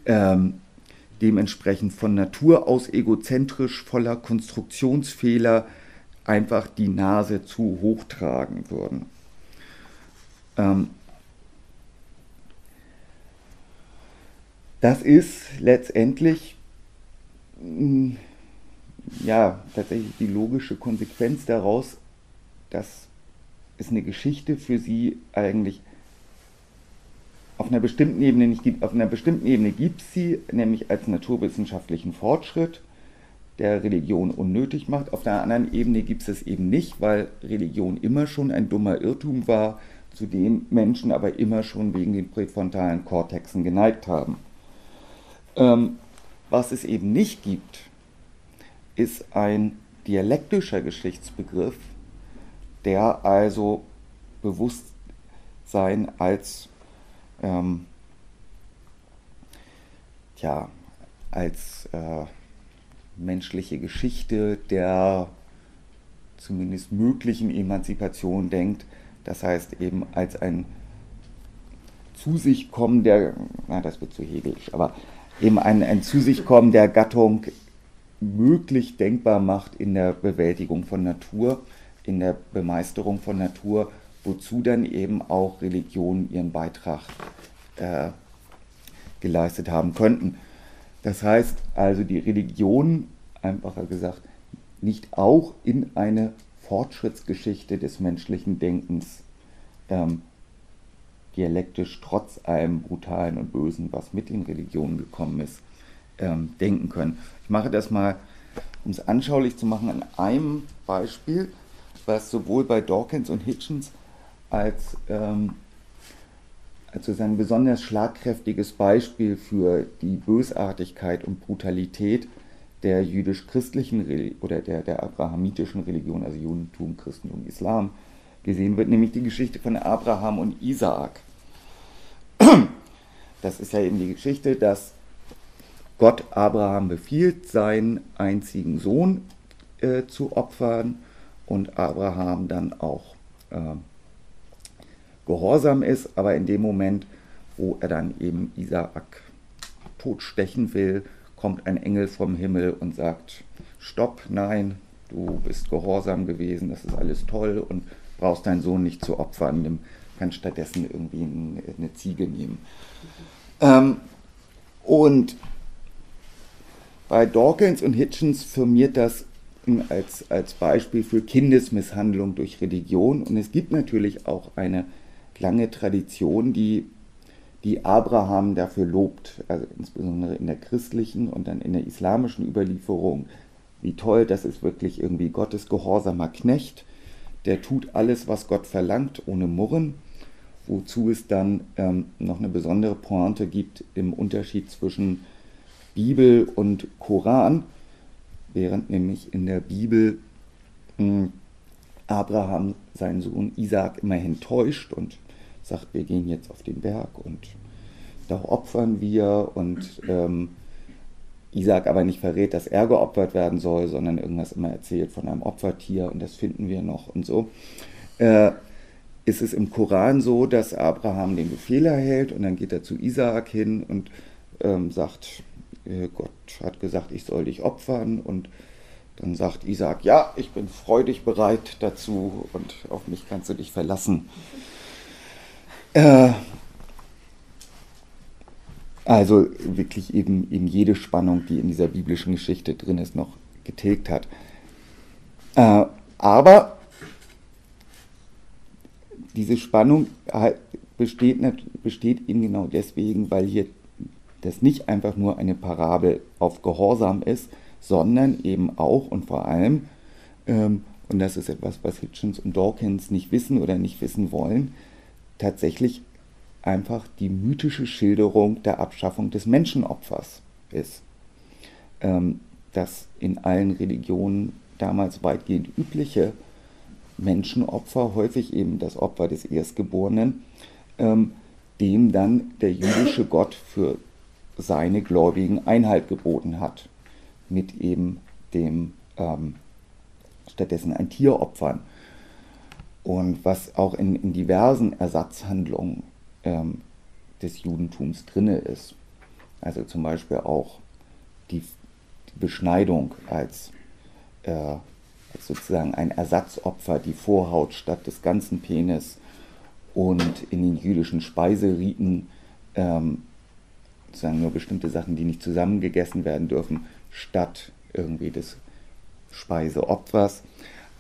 ähm, dementsprechend von Natur aus egozentrisch, voller Konstruktionsfehler einfach die Nase zu hoch tragen würden. Ähm, das ist letztendlich mm, ja tatsächlich die logische Konsequenz daraus, dass es eine Geschichte für sie eigentlich auf einer bestimmten Ebene nicht gibt. Auf einer bestimmten Ebene gibt es sie, nämlich als naturwissenschaftlichen Fortschritt, der Religion unnötig macht. Auf der anderen Ebene gibt es es eben nicht, weil Religion immer schon ein dummer Irrtum war, zu dem Menschen aber immer schon wegen den präfrontalen Kortexen geneigt haben. Ähm, was es eben nicht gibt, ist ein dialektischer Geschichtsbegriff, der also Bewusstsein als, ähm, ja, als äh, menschliche Geschichte der zumindest möglichen Emanzipation denkt. Das heißt eben als ein zu sich kommen der, na das wird zu hegelisch, aber eben ein, ein zu sich kommen der Gattung möglich denkbar macht in der Bewältigung von Natur, in der Bemeisterung von Natur, wozu dann eben auch Religionen ihren Beitrag äh, geleistet haben könnten. Das heißt also, die Religion, einfacher gesagt, nicht auch in eine Fortschrittsgeschichte des menschlichen Denkens ähm, dialektisch trotz allem Brutalen und Bösen, was mit den Religionen gekommen ist, ähm, denken können. Ich mache das mal, um es anschaulich zu machen, an einem Beispiel, was sowohl bei Dawkins und Hitchens als, ähm, als ein besonders schlagkräftiges Beispiel für die Bösartigkeit und Brutalität der jüdisch-christlichen oder der, der abrahamitischen Religion, also Judentum, Christentum, Islam, gesehen wird, nämlich die Geschichte von Abraham und Isaak. Das ist ja eben die Geschichte, dass Gott Abraham befiehlt, seinen einzigen Sohn äh, zu opfern und Abraham dann auch äh, gehorsam ist, aber in dem Moment, wo er dann eben Isaak totstechen will, kommt ein Engel vom Himmel und sagt, stopp, nein, du bist gehorsam gewesen, das ist alles toll und brauchst deinen Sohn nicht zu opfern, nimm, kannst stattdessen irgendwie eine Ziege nehmen. Ähm, und bei Dawkins und Hitchens firmiert das als, als Beispiel für Kindesmisshandlung durch Religion. Und es gibt natürlich auch eine lange Tradition, die, die Abraham dafür lobt, also insbesondere in der christlichen und dann in der islamischen Überlieferung. Wie toll, das ist wirklich irgendwie Gottes gehorsamer Knecht, der tut alles, was Gott verlangt, ohne Murren. Wozu es dann ähm, noch eine besondere Pointe gibt im Unterschied zwischen Bibel und Koran während nämlich in der Bibel mh, hm, Abraham seinen Sohn Isaac immerhin täuscht und sagt, wir gehen jetzt auf den Berg und da opfern wir und ähm, Isaac aber nicht verrät, dass er geopfert werden soll, sondern irgendwas immer erzählt von einem Opfertier und das finden wir noch und so. Äh, ist es im Koran so, dass Abraham den Befehl erhält und dann geht er zu Isaac hin und ähm, sagt, äh, Gott hat gesagt, ich soll dich opfern und dann sagt Isaac, ja, ich bin freudig bereit dazu und auf mich kannst du dich verlassen. Äh, also wirklich eben, eben jede Spannung, die in dieser biblischen Geschichte drin ist, noch getilgt hat. Äh, aber diese Spannung besteht, besteht eben genau deswegen, weil hier das nicht einfach nur eine Parabel auf Gehorsam ist, sondern eben auch und vor allem ähm, und das ist etwas, was Hitchens und Dawkins nicht wissen oder nicht wissen wollen, tatsächlich einfach die mythische Schilderung der Abschaffung des Menschenopfers ist. Ähm, das in allen Religionen damals weitgehend übliche Menschenopfer, häufig eben das Opfer des Erstgeborenen, ähm, dem dann der jüdische Gott für seine Gläubigen Einhalt geboten hat, mit eben dem ähm, stattdessen ein Tier opfern. Und was auch in, in diversen Ersatzhandlungen ähm, des Judentums drinne ist. Also zum Beispiel auch die, die Beschneidung als, äh, als, sozusagen ein Ersatzopfer, die Vorhaut statt des ganzen Penis und in den jüdischen Speiseriten ähm, sozusagen nur bestimmte Sachen, die nicht zusammengegessen werden dürfen, statt irgendwie des Speiseopfers.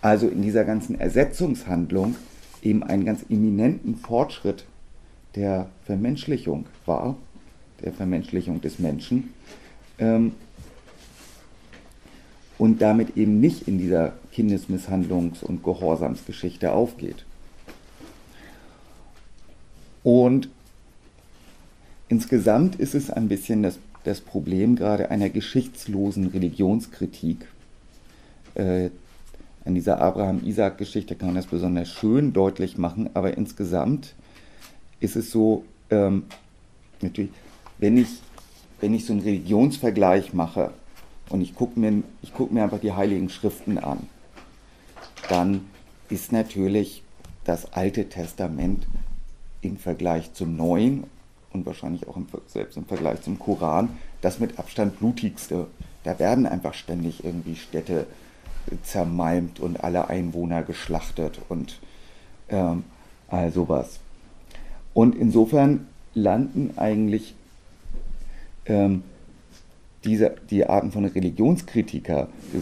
Also in dieser ganzen Ersetzungshandlung eben einen ganz eminenten Fortschritt der Vermenschlichung war, der Vermenschlichung des Menschen. Ähm, und damit eben nicht in dieser Kindesmisshandlungs- und Gehorsamsgeschichte aufgeht. Und insgesamt ist es ein bisschen das, das Problem gerade einer geschichtslosen Religionskritik. Äh, an dieser Abraham-Isaac-Geschichte kann man das besonders schön deutlich machen, aber insgesamt ist es so, ähm, natürlich, wenn ich, wenn ich so einen Religionsvergleich mache und ich gucke mir, guck mir einfach die Heiligen Schriften an, dann ist natürlich das Alte Testament im Vergleich zum Neuen und wahrscheinlich auch im, selbst im Vergleich zum Koran das mit Abstand blutigste. Da werden einfach ständig irgendwie Städte zermalmt und alle Einwohner geschlachtet und ähm, all sowas. Und insofern landen eigentlich ähm, diese, die Arten von Religionskritiker, die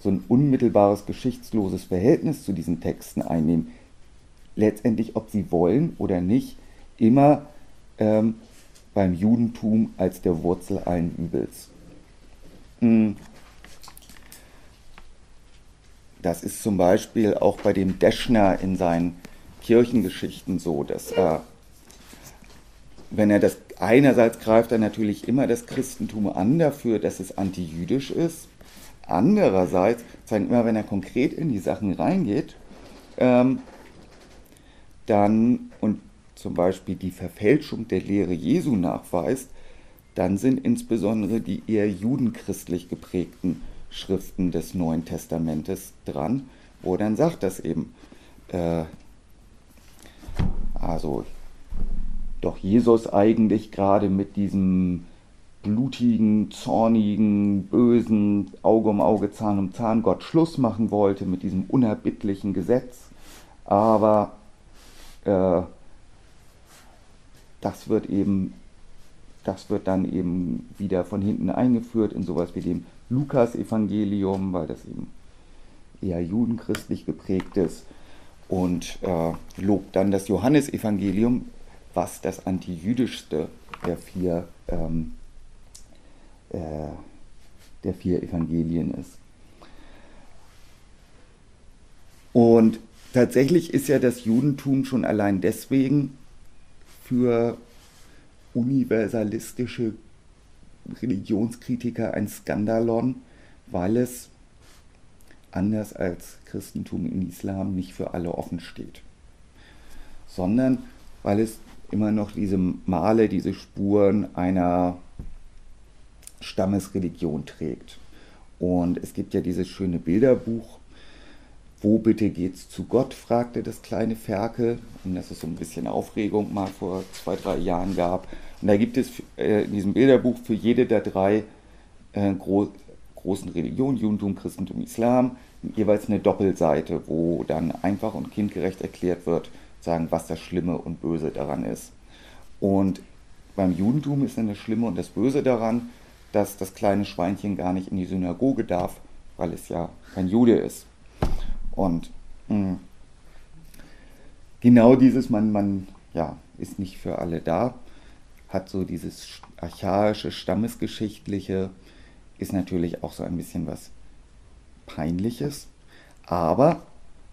so ein unmittelbares, geschichtsloses Verhältnis zu diesen Texten einnehmen, letztendlich, ob sie wollen oder nicht, immer ähm, beim Judentum als der Wurzel allen Übels. Hm. Das ist zum Beispiel auch bei dem Deschner in seinen Kirchengeschichten so, dass er, wenn er das einerseits greift er natürlich immer das Christentum an dafür, dass es antijüdisch ist. Andererseits zeigen immer, wenn er konkret in die Sachen reingeht, ähm, dann und zum Beispiel die Verfälschung der Lehre Jesu nachweist, dann sind insbesondere die eher judenchristlich geprägten Schriften des Neuen Testamentes dran, wo dann sagt, dass eben, äh, also doch Jesus eigentlich gerade mit diesem blutigen, zornigen, bösen, Auge um Auge, Zahn um Zahn Gott Schluss machen wollte, mit diesem unerbittlichen Gesetz. Aber äh, das wird eben, das wird dann eben wieder von hinten eingeführt in sowas wie dem Lukas-Evangelium, weil das eben eher judenchristlich geprägt ist und äh, lobt dann das Johannesevangelium, was das antijüdischste der vier, ähm, äh, der vier Evangelien ist. Und tatsächlich ist ja das Judentum schon allein deswegen für universalistische Religionskritiker ein Skandalon, weil es anders als Christentum in Islam nicht für alle offen steht, sondern weil es immer noch diese Male, diese Spuren einer Stammesreligion trägt. Und es gibt ja dieses schöne Bilderbuch, wo bitte geht's zu Gott, fragte das kleine Ferkel, und das es so ein bisschen Aufregung mal vor zwei, drei Jahren gab. Und da gibt es äh, in diesem Bilderbuch für jede der drei äh, gro großen Religionen, Judentum, Christentum, Islam, jeweils eine Doppelseite, wo dann einfach und kindgerecht erklärt wird, sagen, was das Schlimme und Böse daran ist. Und beim Judentum ist dann das Schlimme und das Böse daran, dass das kleine Schweinchen gar nicht in die Synagoge darf, weil es ja kein Jude ist. Und mh, hm, genau dieses, man, man ja, ist nicht für alle da, hat so dieses archaische, stammesgeschichtliche, ist natürlich auch so ein bisschen was Peinliches. Aber,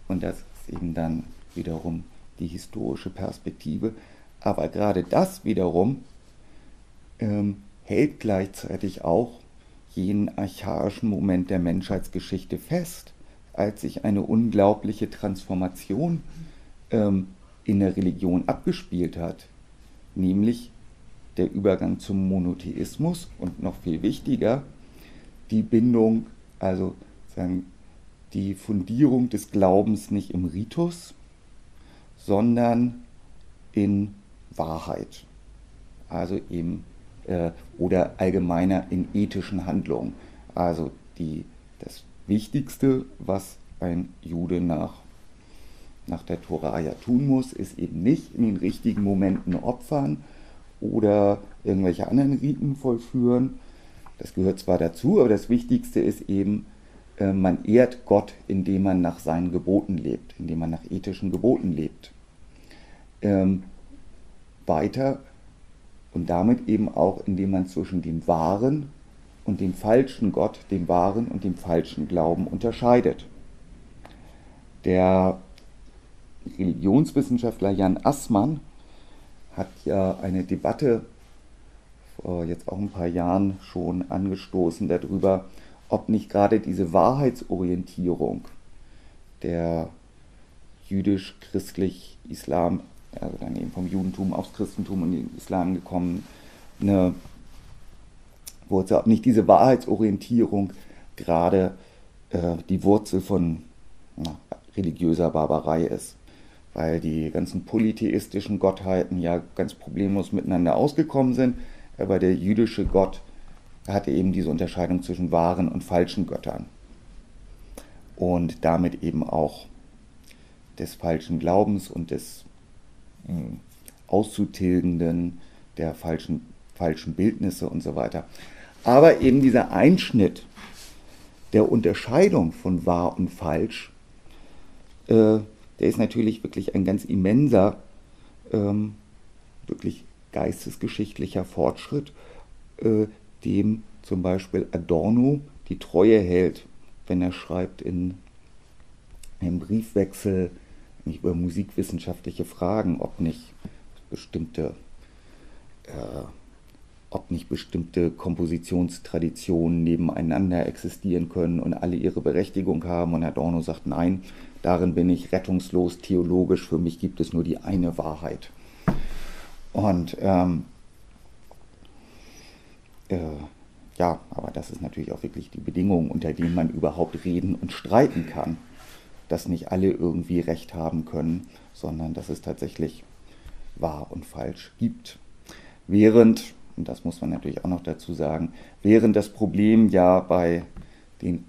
und das ist eben dann wiederum die historische Perspektive, aber gerade das wiederum ähm, hält gleichzeitig auch jenen archaischen Moment der Menschheitsgeschichte fest, als sich eine unglaubliche Transformation ähm, in der Religion abgespielt hat, nämlich der Übergang zum Monotheismus und noch viel wichtiger, die Bindung, also sagen, die Fundierung des Glaubens nicht im Ritus, sondern in Wahrheit. Also eben äh, oder allgemeiner in ethischen Handlungen. Also die, das Wichtigste, was ein Jude nach, nach der Tora ja tun muss, ist eben nicht in den richtigen Momenten opfern oder irgendwelche anderen Riten vollführen. Das gehört zwar dazu, aber das Wichtigste ist eben, äh, man ehrt Gott, indem man nach seinen Geboten lebt, indem man nach ethischen Geboten lebt. Ähm, weiter und damit eben auch, indem man zwischen dem wahren und dem falschen Gott, dem wahren und dem falschen Glauben unterscheidet. Der Religionswissenschaftler Jan Assmann hat ja eine Debatte vor jetzt auch ein paar Jahren schon angestoßen darüber, ob nicht gerade diese Wahrheitsorientierung der jüdisch-christlich-islam also dann eben vom Judentum aufs Christentum und den Islam gekommen, eine Wurzel, ob nicht diese Wahrheitsorientierung gerade äh, die Wurzel von na, religiöser Barbarei ist. Weil die ganzen polytheistischen Gottheiten ja ganz problemlos miteinander ausgekommen sind, aber der jüdische Gott hatte eben diese Unterscheidung zwischen wahren und falschen Göttern. Und damit eben auch des falschen Glaubens und des auszutilgenden, der falschen, falschen Bildnisse und so weiter. Aber eben dieser Einschnitt der Unterscheidung von wahr und falsch, äh, der ist natürlich wirklich ein ganz immenser, ähm, wirklich geistesgeschichtlicher Fortschritt, äh, dem zum Beispiel Adorno die Treue hält, wenn er schreibt in einem Briefwechsel über musikwissenschaftliche Fragen, ob nicht bestimmte, äh, ob nicht bestimmte Kompositionstraditionen nebeneinander existieren können und alle ihre Berechtigung haben. Und Herr Adorno sagt, nein, darin bin ich rettungslos theologisch, für mich gibt es nur die eine Wahrheit. Und ähm, äh, ja, aber das ist natürlich auch wirklich die Bedingung, unter denen man überhaupt reden und streiten kann dass nicht alle irgendwie recht haben können, sondern dass es tatsächlich wahr und falsch gibt. Während, und das muss man natürlich auch noch dazu sagen, während das Problem ja bei den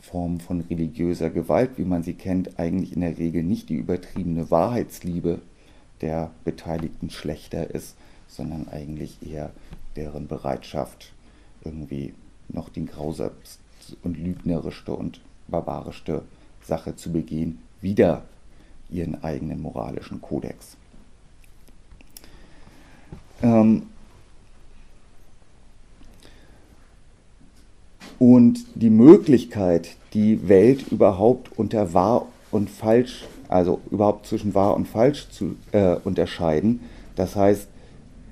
Formen von religiöser Gewalt, wie man sie kennt, eigentlich in der Regel nicht die übertriebene Wahrheitsliebe der Beteiligten schlechter ist, sondern eigentlich eher deren Bereitschaft, irgendwie noch den grausamste und lügnerischste und barbarischste Sache zu begehen, wieder ihren eigenen moralischen Kodex. Ähm und die Möglichkeit, die Welt überhaupt unter wahr und falsch, also überhaupt zwischen wahr und falsch zu äh, unterscheiden, das heißt,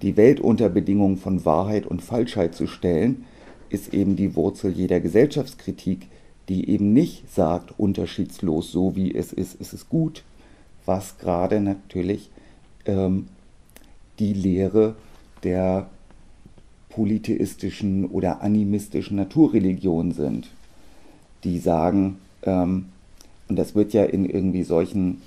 die Welt unter Bedingungen von Wahrheit und Falschheit zu stellen, ist eben die Wurzel jeder Gesellschaftskritik, die eben nicht sagt, unterschiedslos, so wie es ist, ist es gut, was gerade natürlich ähm, die Lehre der polytheistischen oder animistischen Naturreligionen sind, die sagen, ähm, und das wird ja in irgendwie solchen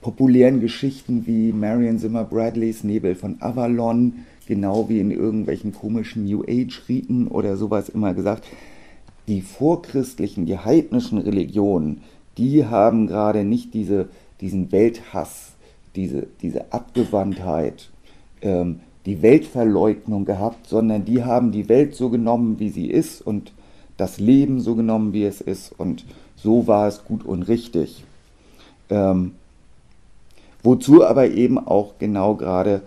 populären Geschichten wie Marion Zimmer Bradleys Nebel von Avalon, genau wie in irgendwelchen komischen New Age-Riten oder sowas immer gesagt, die vorchristlichen, die heidnischen Religionen, die haben gerade nicht diese, diesen Welthass, diese, diese Abgewandtheit, ähm, die Weltverleugnung gehabt, sondern die haben die Welt so genommen, wie sie ist und das Leben so genommen, wie es ist und so war es gut und richtig. Ähm, wozu aber eben auch genau gerade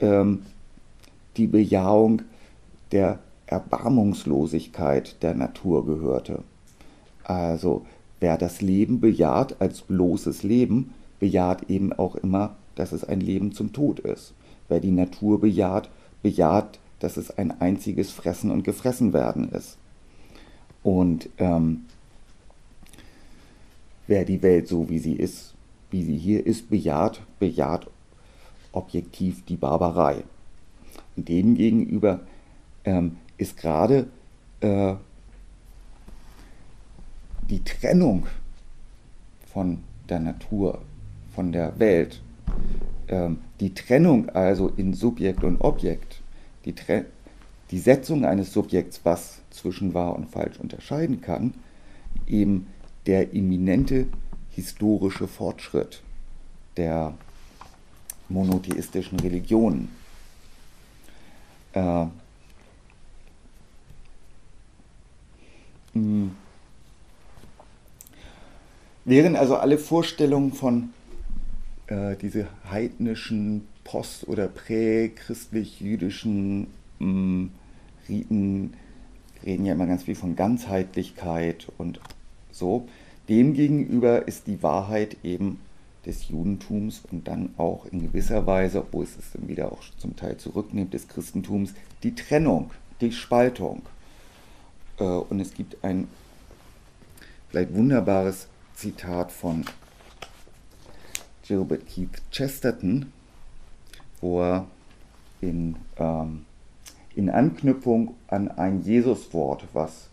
ähm, die Bejahung der Erbarmungslosigkeit der Natur gehörte. Also wer das Leben bejaht als bloßes Leben, bejaht eben auch immer, dass es ein Leben zum Tod ist. Wer die Natur bejaht, bejaht, dass es ein einziges Fressen und Gefressenwerden ist. Und ähm, wer die Welt so wie sie ist, wie sie hier ist, bejaht, bejaht objektiv die Barbarei. Und dem gegenüber ähm, ist gerade äh, die Trennung von der Natur, von der Welt, die Trennung also in Subjekt und Objekt, die, die Setzung eines Subjekts, was zwischen wahr und falsch unterscheiden kann, eben der imminente historische Fortschritt der monotheistischen Religionen. Äh. Während also alle Vorstellungen von äh, diese heidnischen, post- oder prächristlich-jüdischen hm, Riten reden ja immer ganz viel von Ganzheitlichkeit und so. Demgegenüber ist die Wahrheit eben des Judentums und dann auch in gewisser Weise, obwohl es es dann wieder auch zum Teil zurücknimmt, des Christentums, die Trennung, die Spaltung. Äh, und es gibt ein vielleicht wunderbares Zitat von Gilbert Keith Chesterton, wo er in, ähm, in Anknüpfung an ein Jesuswort, was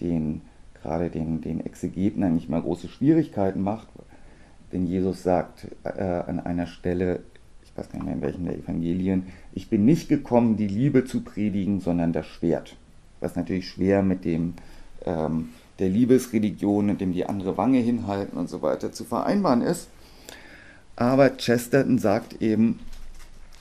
den, gerade den, den Exegeten eigentlich mal große Schwierigkeiten macht, denn Jesus sagt äh, an einer Stelle, ich weiß gar nicht mehr in welchen der Evangelien, ich bin nicht gekommen, die Liebe zu predigen, sondern das Schwert. Was natürlich schwer mit dem ähm, der Liebesreligion, in dem die andere Wange hinhalten und so weiter zu vereinbaren ist. Aber Chesterton sagt eben,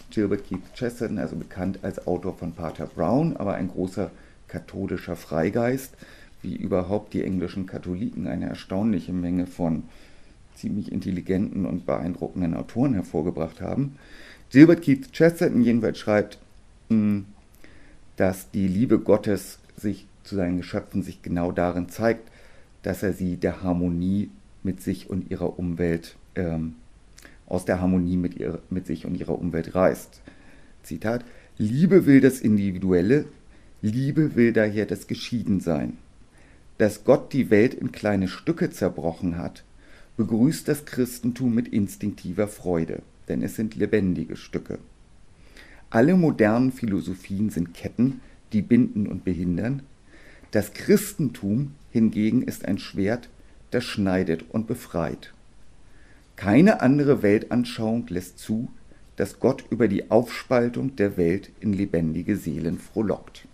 Gilbert Keith Chesterton, also bekannt als Autor von Pater Brown, aber ein großer katholischer Freigeist, wie überhaupt die englischen Katholiken eine erstaunliche Menge von ziemlich intelligenten und beeindruckenden Autoren hervorgebracht haben. Gilbert Keith Chesterton jedenfalls schreibt, hm, dass die Liebe Gottes sich zu seinen Geschöpfen sich genau darin zeigt, dass er sie der Harmonie mit sich und ihrer Umwelt, ähm, aus der Harmonie mit, ihr, mit sich und ihrer Umwelt reißt. Zitat, Liebe will das Individuelle, Liebe will daher das Geschiedensein. Dass Gott die Welt in kleine Stücke zerbrochen hat, begrüßt das Christentum mit instinktiver Freude, denn es sind lebendige Stücke. Alle modernen Philosophien sind Ketten, die binden und behindern. Das Christentum hingegen ist ein Schwert, das schneidet und befreit. Keine andere Weltanschauung lässt zu, dass Gott über die Aufspaltung der Welt in lebendige Seelen frohlockt.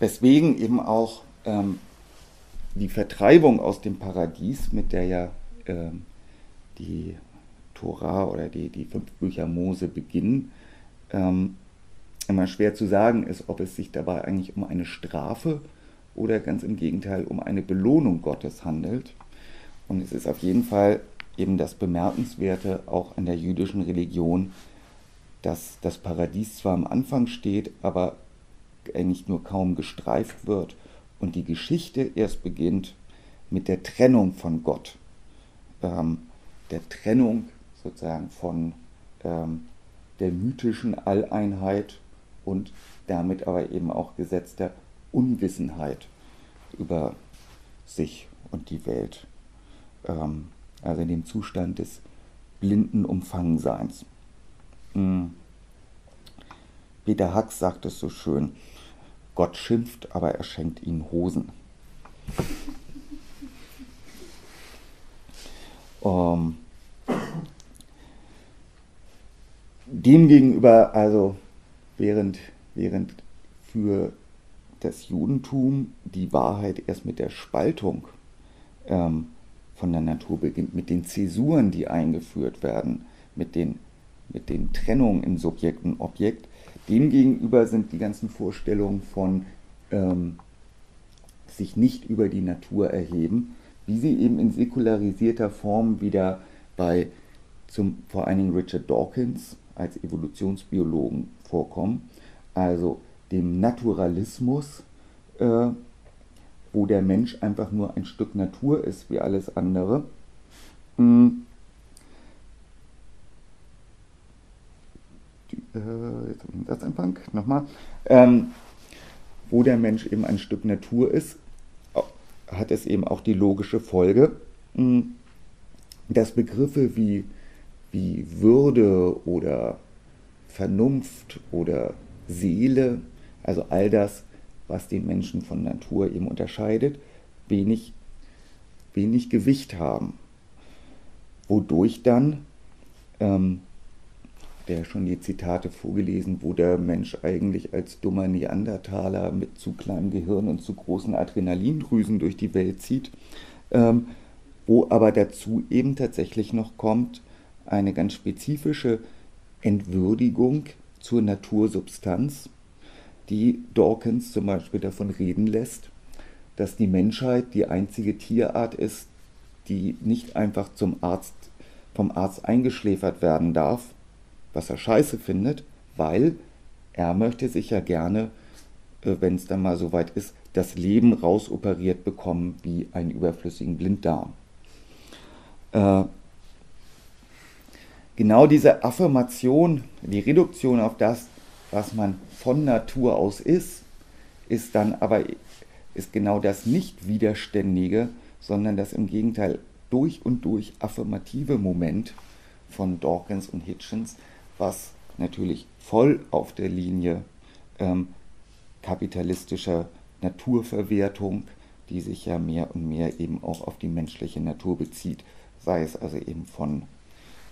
Weswegen eben auch ähm, die Vertreibung aus dem Paradies, mit der ja äh, die Tora oder die, die fünf Bücher Mose beginnen, ähm, immer schwer zu sagen ist, ob es sich dabei eigentlich um eine Strafe oder ganz im Gegenteil um eine Belohnung Gottes handelt. Und es ist auf jeden Fall eben das Bemerkenswerte auch an der jüdischen Religion, dass das Paradies zwar am Anfang steht, aber eigentlich nur kaum gestreift wird und die Geschichte erst beginnt mit der Trennung von Gott, ähm, der Trennung sozusagen von ähm, der mythischen Alleinheit und damit aber eben auch gesetzter Unwissenheit über sich und die Welt. Ähm, also in dem Zustand des blinden Umfangenseins. Hm. Peter Hacks sagt es so schön, Gott schimpft, aber er schenkt ihnen Hosen. ähm, demgegenüber, also während, während für das Judentum die Wahrheit erst mit der Spaltung ähm, von der Natur beginnt, mit den Zäsuren, die eingeführt werden, mit den, mit den Trennungen in Subjekt und Objekt, Demgegenüber sind die ganzen Vorstellungen von ähm, sich nicht über die Natur erheben, wie sie eben in säkularisierter Form wieder bei zum, vor allen Dingen Richard Dawkins als Evolutionsbiologen vorkommen. Also dem Naturalismus, äh, wo der Mensch einfach nur ein Stück Natur ist wie alles andere. Hm. Äh, jetzt habe ich einen Satzanfang, nochmal. Ähm, wo der Mensch eben ein Stück Natur ist, hat es eben auch die logische Folge, hm, dass Begriffe wie, wie Würde oder Vernunft oder Seele, also all das, was den Menschen von Natur eben unterscheidet, wenig, wenig Gewicht haben. Wodurch dann, ähm, der schon die Zitate vorgelesen, wo der Mensch eigentlich als dummer Neandertaler mit zu kleinem Gehirn und zu großen Adrenalindrüsen durch die Welt zieht, ähm, wo aber dazu eben tatsächlich noch kommt eine ganz spezifische Entwürdigung zur Natursubstanz, die Dawkins zum Beispiel davon reden lässt, dass die Menschheit die einzige Tierart ist, die nicht einfach zum Arzt, vom Arzt eingeschläfert werden darf, was er scheiße findet, weil er möchte sich ja gerne, äh, wenn es dann mal so weit ist, das Leben rausoperiert bekommen wie einen überflüssigen Blinddarm. Äh, genau diese Affirmation, die Reduktion auf das, was man von Natur aus ist, ist dann aber ist genau das nicht widerständige, sondern das im Gegenteil durch und durch affirmative Moment von Dawkins und Hitchens, was natürlich voll auf der Linie ähm, kapitalistischer Naturverwertung, die sich ja mehr und mehr eben auch auf die menschliche Natur bezieht, sei es also eben von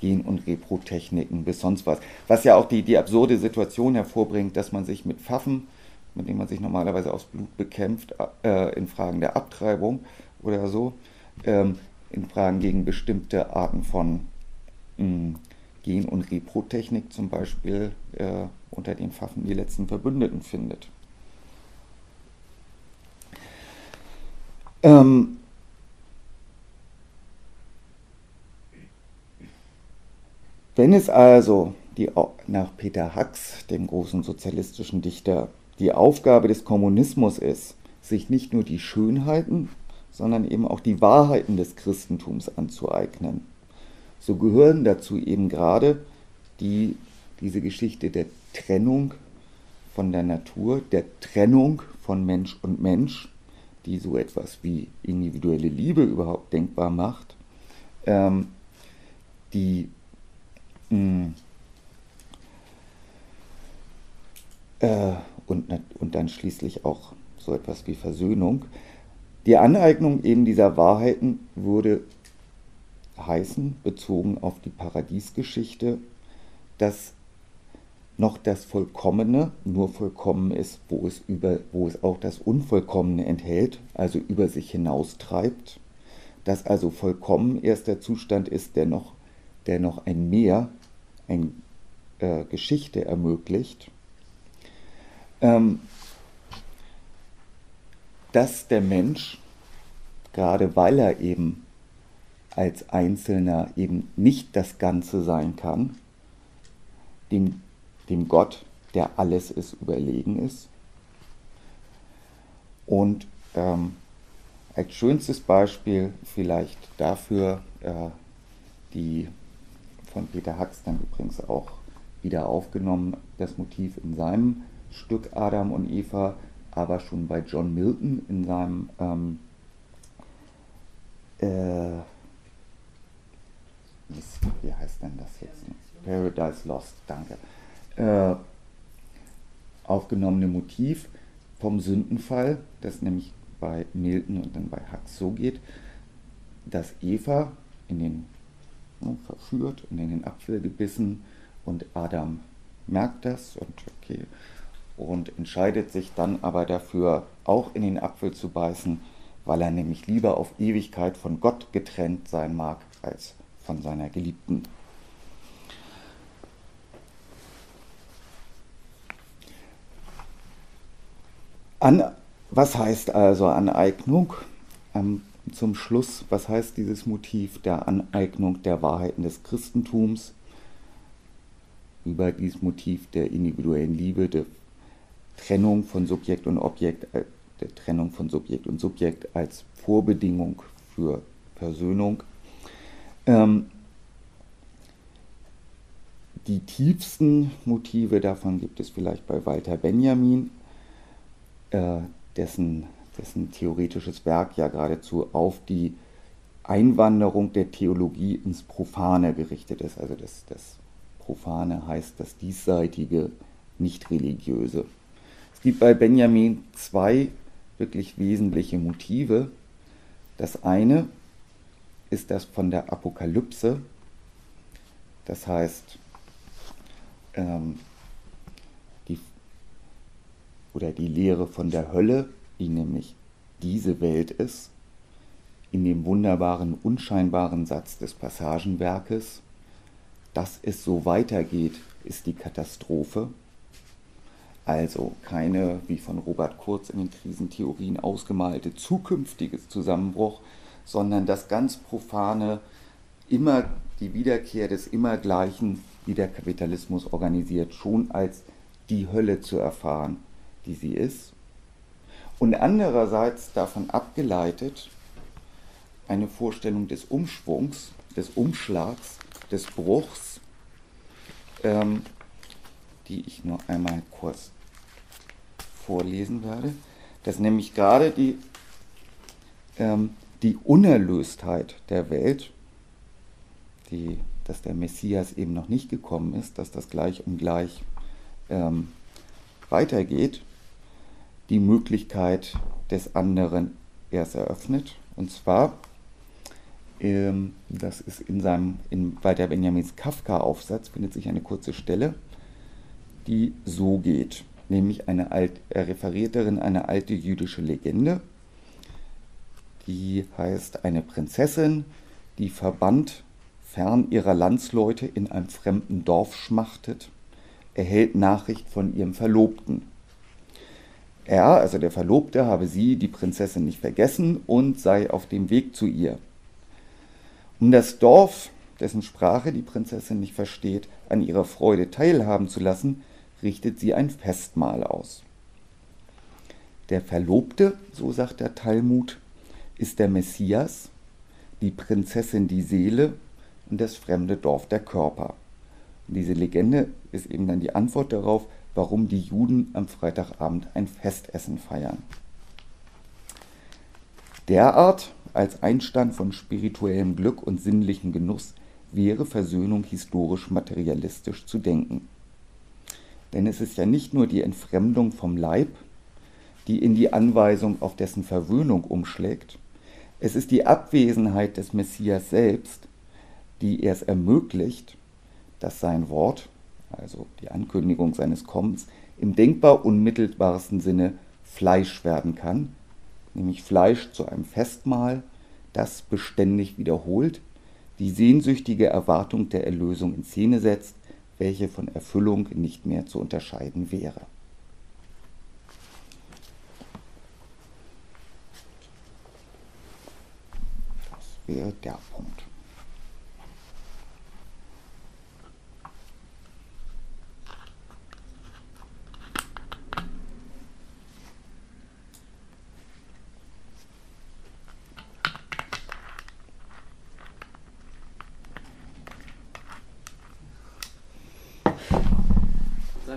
Gen- und Reprotechniken bis sonst was. Was ja auch die, die absurde Situation hervorbringt, dass man sich mit Pfaffen, mit denen man sich normalerweise aufs Blut bekämpft, äh, in Fragen der Abtreibung oder so, ähm, in Fragen gegen bestimmte Arten von mh, hm, Gen- und Reprotechnik zum Beispiel äh, unter den Pfaffen die letzten Verbündeten findet. Ähm, Wenn es also die, nach Peter Hacks, dem großen sozialistischen Dichter, die Aufgabe des Kommunismus ist, sich nicht nur die Schönheiten, sondern eben auch die Wahrheiten des Christentums anzueignen, so gehören dazu eben gerade die, diese Geschichte der Trennung von der Natur, der Trennung von Mensch und Mensch, die so etwas wie individuelle Liebe überhaupt denkbar macht, ähm, die Äh, und, und dann schließlich auch so etwas wie Versöhnung. Die Aneignung eben dieser Wahrheiten würde heißen, bezogen auf die Paradiesgeschichte, dass noch das Vollkommene nur vollkommen ist, wo es, über, wo es auch das Unvollkommene enthält, also über sich hinaustreibt, dass also vollkommen erst der Zustand ist, der noch der noch ein Mehr, eine äh, Geschichte ermöglicht, ähm, dass der Mensch, gerade weil er eben als Einzelner eben nicht das Ganze sein kann, dem, dem Gott, der alles ist, überlegen ist. Und ähm, als schönstes Beispiel vielleicht dafür äh, die von Peter Hacks dann übrigens auch wieder aufgenommen, das Motiv in seinem Stück Adam und Eva, aber schon bei John Milton in seinem ähm, äh, wie heißt denn das jetzt? Paradise Lost, danke. Äh, aufgenommene Motiv vom Sündenfall, das nämlich bei Milton und dann bei Hacks so geht, dass Eva in den verführt und in den Apfel gebissen und Adam merkt das und okay und entscheidet sich dann aber dafür auch in den Apfel zu beißen, weil er nämlich lieber auf Ewigkeit von Gott getrennt sein mag als von seiner Geliebten. An, was heißt also Aneignung? Ähm, zum Schluss, was heißt dieses Motiv der Aneignung der Wahrheiten des Christentums? Über dieses Motiv der individuellen Liebe, der Trennung von Subjekt und Objekt, äh, der Trennung von Subjekt und Subjekt als Vorbedingung für Versöhnung. Ähm, die tiefsten Motive davon gibt es vielleicht bei Walter Benjamin, äh, dessen, dessen theoretisches Werk ja geradezu auf die Einwanderung der Theologie ins Profane gerichtet ist. Also das, das Profane heißt das Diesseitige, Nicht-Religiöse. Es gibt bei Benjamin zwei wirklich wesentliche Motive. Das eine ist das von der Apokalypse, das heißt, ähm, die, oder die Lehre von der Hölle, die nämlich diese Welt ist, in dem wunderbaren, unscheinbaren Satz des Passagenwerkes, dass es so weitergeht, ist die Katastrophe. Also keine, wie von Robert Kurz in den Krisentheorien ausgemalte, zukünftiges Zusammenbruch, sondern das ganz profane, immer die Wiederkehr des Immergleichen, wie der Kapitalismus organisiert, schon als die Hölle zu erfahren, die sie ist. Und andererseits davon abgeleitet eine Vorstellung des Umschwungs, des Umschlags, des Bruchs, ähm, die ich nur einmal kurz vorlesen werde, dass nämlich gerade die, ähm, die Unerlöstheit der Welt, die, dass der Messias eben noch nicht gekommen ist, dass das gleich und gleich ähm, weitergeht, die Möglichkeit des anderen erst eröffnet. Und zwar, ähm, das ist in seinem, in Walter Benjamins Kafka-Aufsatz, findet sich eine kurze Stelle, die so geht. Nämlich eine alt, er referiert darin eine alte jüdische Legende, die heißt eine Prinzessin, die verbannt fern ihrer Landsleute in einem fremden Dorf schmachtet, erhält Nachricht von ihrem Verlobten. Er, also der Verlobte, habe sie, die Prinzessin, nicht vergessen und sei auf dem Weg zu ihr. Um das Dorf, dessen Sprache die Prinzessin nicht versteht, an ihrer Freude teilhaben zu lassen, richtet sie ein Festmahl aus. Der Verlobte, so sagt der Talmud, ist der Messias, die Prinzessin die Seele und das fremde Dorf der Körper. Und diese Legende ist eben dann die Antwort darauf, warum die Juden am Freitagabend ein Festessen feiern. Derart als Einstand von spirituellem Glück und sinnlichem Genuss wäre Versöhnung historisch materialistisch zu denken. Denn es ist ja nicht nur die Entfremdung vom Leib, die in die Anweisung auf dessen Verwöhnung umschlägt, es ist die Abwesenheit des Messias selbst, die es ermöglicht, dass sein Wort, also die Ankündigung seines Kommens, im denkbar unmittelbarsten Sinne Fleisch werden kann, nämlich Fleisch zu einem Festmahl, das beständig wiederholt, die sehnsüchtige Erwartung der Erlösung in Szene setzt, welche von Erfüllung nicht mehr zu unterscheiden wäre. Das wäre der Punkt.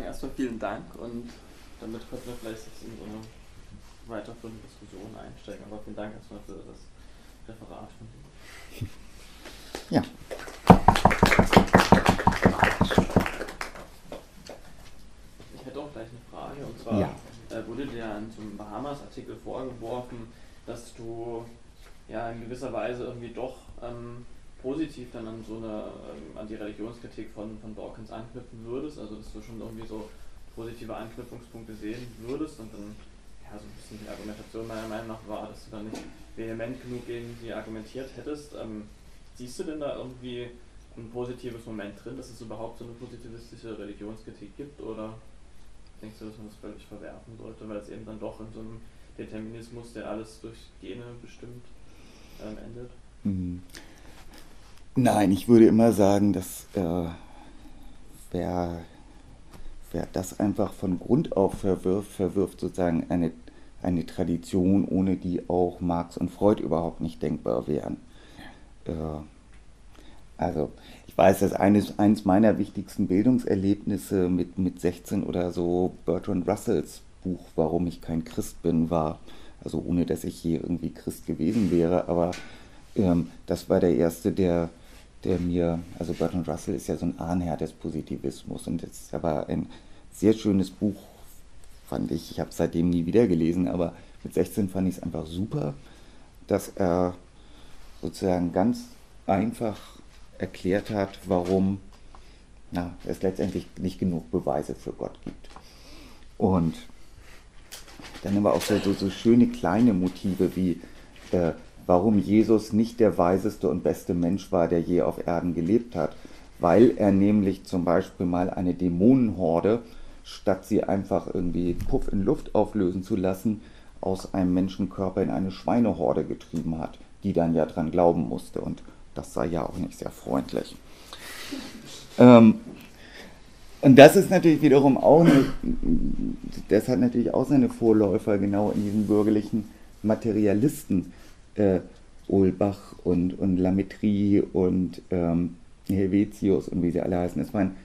erstmal vielen Dank und damit könnten wir vielleicht jetzt in so eine weiterführende Diskussion einsteigen. Aber vielen Dank erstmal für das Referat von dir. Ja. Ich hätte auch gleich eine Frage und zwar ja. äh, wurde dir in so einem Bahamas-Artikel vorgeworfen, dass du ja in gewisser Weise irgendwie doch ähm, positiv dann an so eine, ähm, an die Religionskritik von, von Dawkins anknüpfen würdest, also dass du schon irgendwie so positive Anknüpfungspunkte sehen würdest und dann ja so ein bisschen die Argumentation meiner Meinung nach war, dass du dann nicht vehement genug gegen sie argumentiert hättest. Ähm, siehst du denn da irgendwie ein positives Moment drin, dass es überhaupt so eine positivistische Religionskritik gibt oder denkst du, dass man das völlig verwerfen sollte, weil es eben dann doch in so einem Determinismus, der alles durch Gene bestimmt, ähm, endet? Mhm. Nein, ich würde immer sagen, dass äh, wer wer das einfach von Grund auf verwirft, verwirft sozusagen eine, eine Tradition, ohne die auch Marx und Freud überhaupt nicht denkbar wären. Äh, also, ich weiß, dass eines, eines meiner wichtigsten Bildungserlebnisse mit, mit 16 oder so Bertrand Russells Buch Warum ich kein Christ bin war. Also ohne dass ich je irgendwie Christ gewesen wäre, aber ähm, das war der erste, der, der mir, also Bertrand Russell ist ja so ein Ahnherr des Positivismus und das ist aber ein sehr schönes Buch, fand ich. Ich habe es seitdem nie wieder gelesen, aber mit 16 fand ich es einfach super, dass er sozusagen ganz einfach erklärt hat, warum na, es letztendlich nicht genug Beweise für Gott gibt. Und dann aber auch so, so, so schöne kleine Motive wie, äh, warum Jesus nicht der weiseste und beste Mensch war, der je auf Erden gelebt hat. Weil er nämlich zum Beispiel mal eine Dämonenhorde, statt sie einfach irgendwie Puff in Luft auflösen zu lassen, aus einem Menschenkörper in eine Schweinehorde getrieben hat, die dann ja dran glauben musste. Und das sei ja auch nicht sehr freundlich. Ähm, und das ist natürlich wiederum auch, eine, das hat natürlich auch seine Vorläufer genau in diesen bürgerlichen Materialisten, äh, Olbach und, und Lametrie und ähm, Helvetius und wie sie alle heißen. Es waren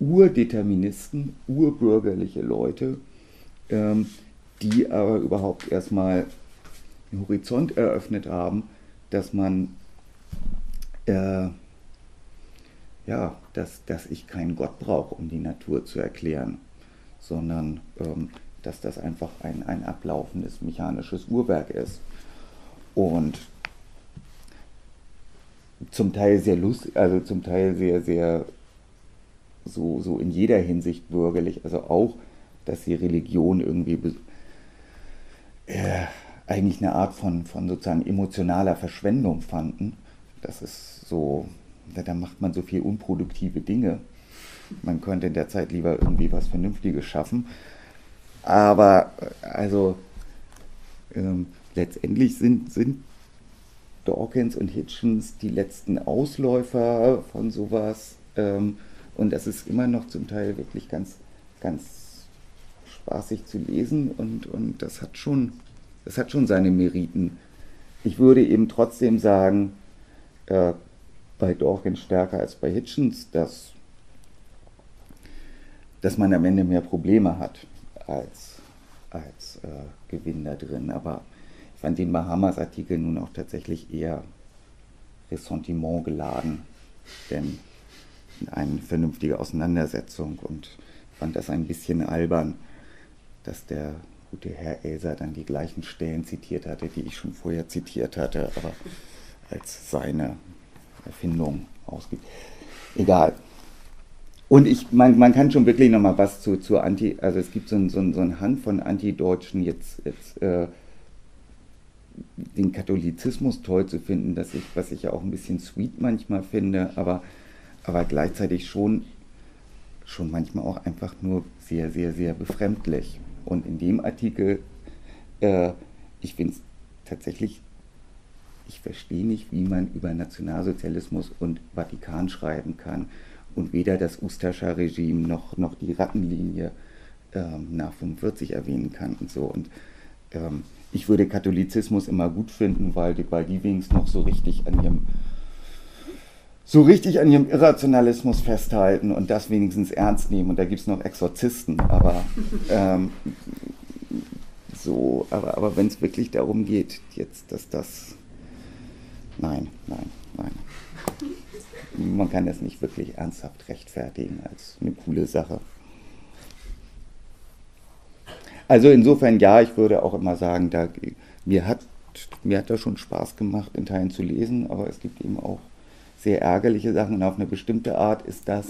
Urdeterministen, urbürgerliche Leute, ähm, die aber überhaupt erstmal den Horizont eröffnet haben, dass man äh, ja, dass, dass ich keinen Gott brauche, um die Natur zu erklären, sondern ähm, dass das einfach ein, ein ablaufendes mechanisches Uhrwerk ist. Und zum Teil sehr lustig, also zum Teil sehr, sehr so, so in jeder Hinsicht bürgerlich, also auch, dass sie Religion irgendwie äh, eigentlich eine Art von, von sozusagen emotionaler Verschwendung fanden. Das ist so, da macht man so viel unproduktive Dinge. Man könnte in der Zeit lieber irgendwie was Vernünftiges schaffen. Aber also ähm, letztendlich sind, sind Dawkins und Hitchens die letzten Ausläufer von sowas. Ähm, und das ist immer noch zum Teil wirklich ganz, ganz spaßig zu lesen und, und das hat schon, das hat schon seine Meriten. Ich würde eben trotzdem sagen, äh, bei Dawkins stärker als bei Hitchens, dass, dass man am Ende mehr Probleme hat als, als äh, Gewinn da drin. Aber fand den Bahamas-Artikel nun auch tatsächlich eher Ressentiment geladen, denn eine vernünftige Auseinandersetzung und fand das ein bisschen albern, dass der gute Herr Elser dann die gleichen Stellen zitiert hatte, die ich schon vorher zitiert hatte, aber als seine Erfindung ausgibt. Egal. Und ich, man, man kann schon wirklich nochmal was zu, zu Anti, also es gibt so ein, so so ein Hand von Antideutschen jetzt, jetzt äh, den Katholizismus toll zu finden, dass ich, was ich ja auch ein bisschen sweet manchmal finde, aber, aber gleichzeitig schon, schon manchmal auch einfach nur sehr, sehr, sehr befremdlich. Und in dem Artikel, äh, ich finde es tatsächlich ich verstehe nicht, wie man über Nationalsozialismus und Vatikan schreiben kann und weder das Ustascher Regime noch, noch die Rattenlinie ähm, nach 45 erwähnen kann und so. Und ähm, ich würde Katholizismus immer gut finden, weil die, weil die wenigstens noch so richtig an ihrem so richtig an ihrem Irrationalismus festhalten und das wenigstens ernst nehmen. Und da gibt es noch Exorzisten, aber (laughs) ähm, so, aber, aber wenn es wirklich darum geht, jetzt, dass das Nein, nein, nein. Man kann das nicht wirklich ernsthaft rechtfertigen als eine coole Sache. Also insofern ja, ich würde auch immer sagen, da, mir, hat, mir hat das schon Spaß gemacht, in Teilen zu lesen, aber es gibt eben auch sehr ärgerliche Sachen und auf eine bestimmte Art ist das,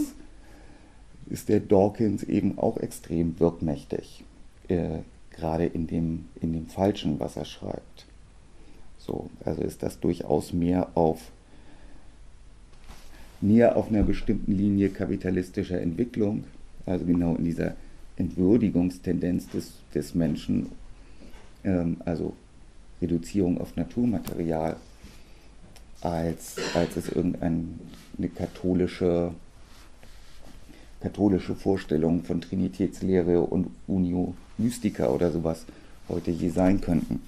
ist der Dawkins eben auch extrem wirkmächtig, äh, gerade in dem, in dem Falschen, was er schreibt. So, also ist das durchaus mehr auf mehr auf einer bestimmten Linie kapitalistischer Entwicklung, also genau in dieser Entwürdigungstendenz des, des Menschen, ähm, also Reduzierung auf Naturmaterial, als, als es irgendeine katholische katholische Vorstellungen von Trinitätslehre und Unio Mystica oder sowas heute je sein könnten.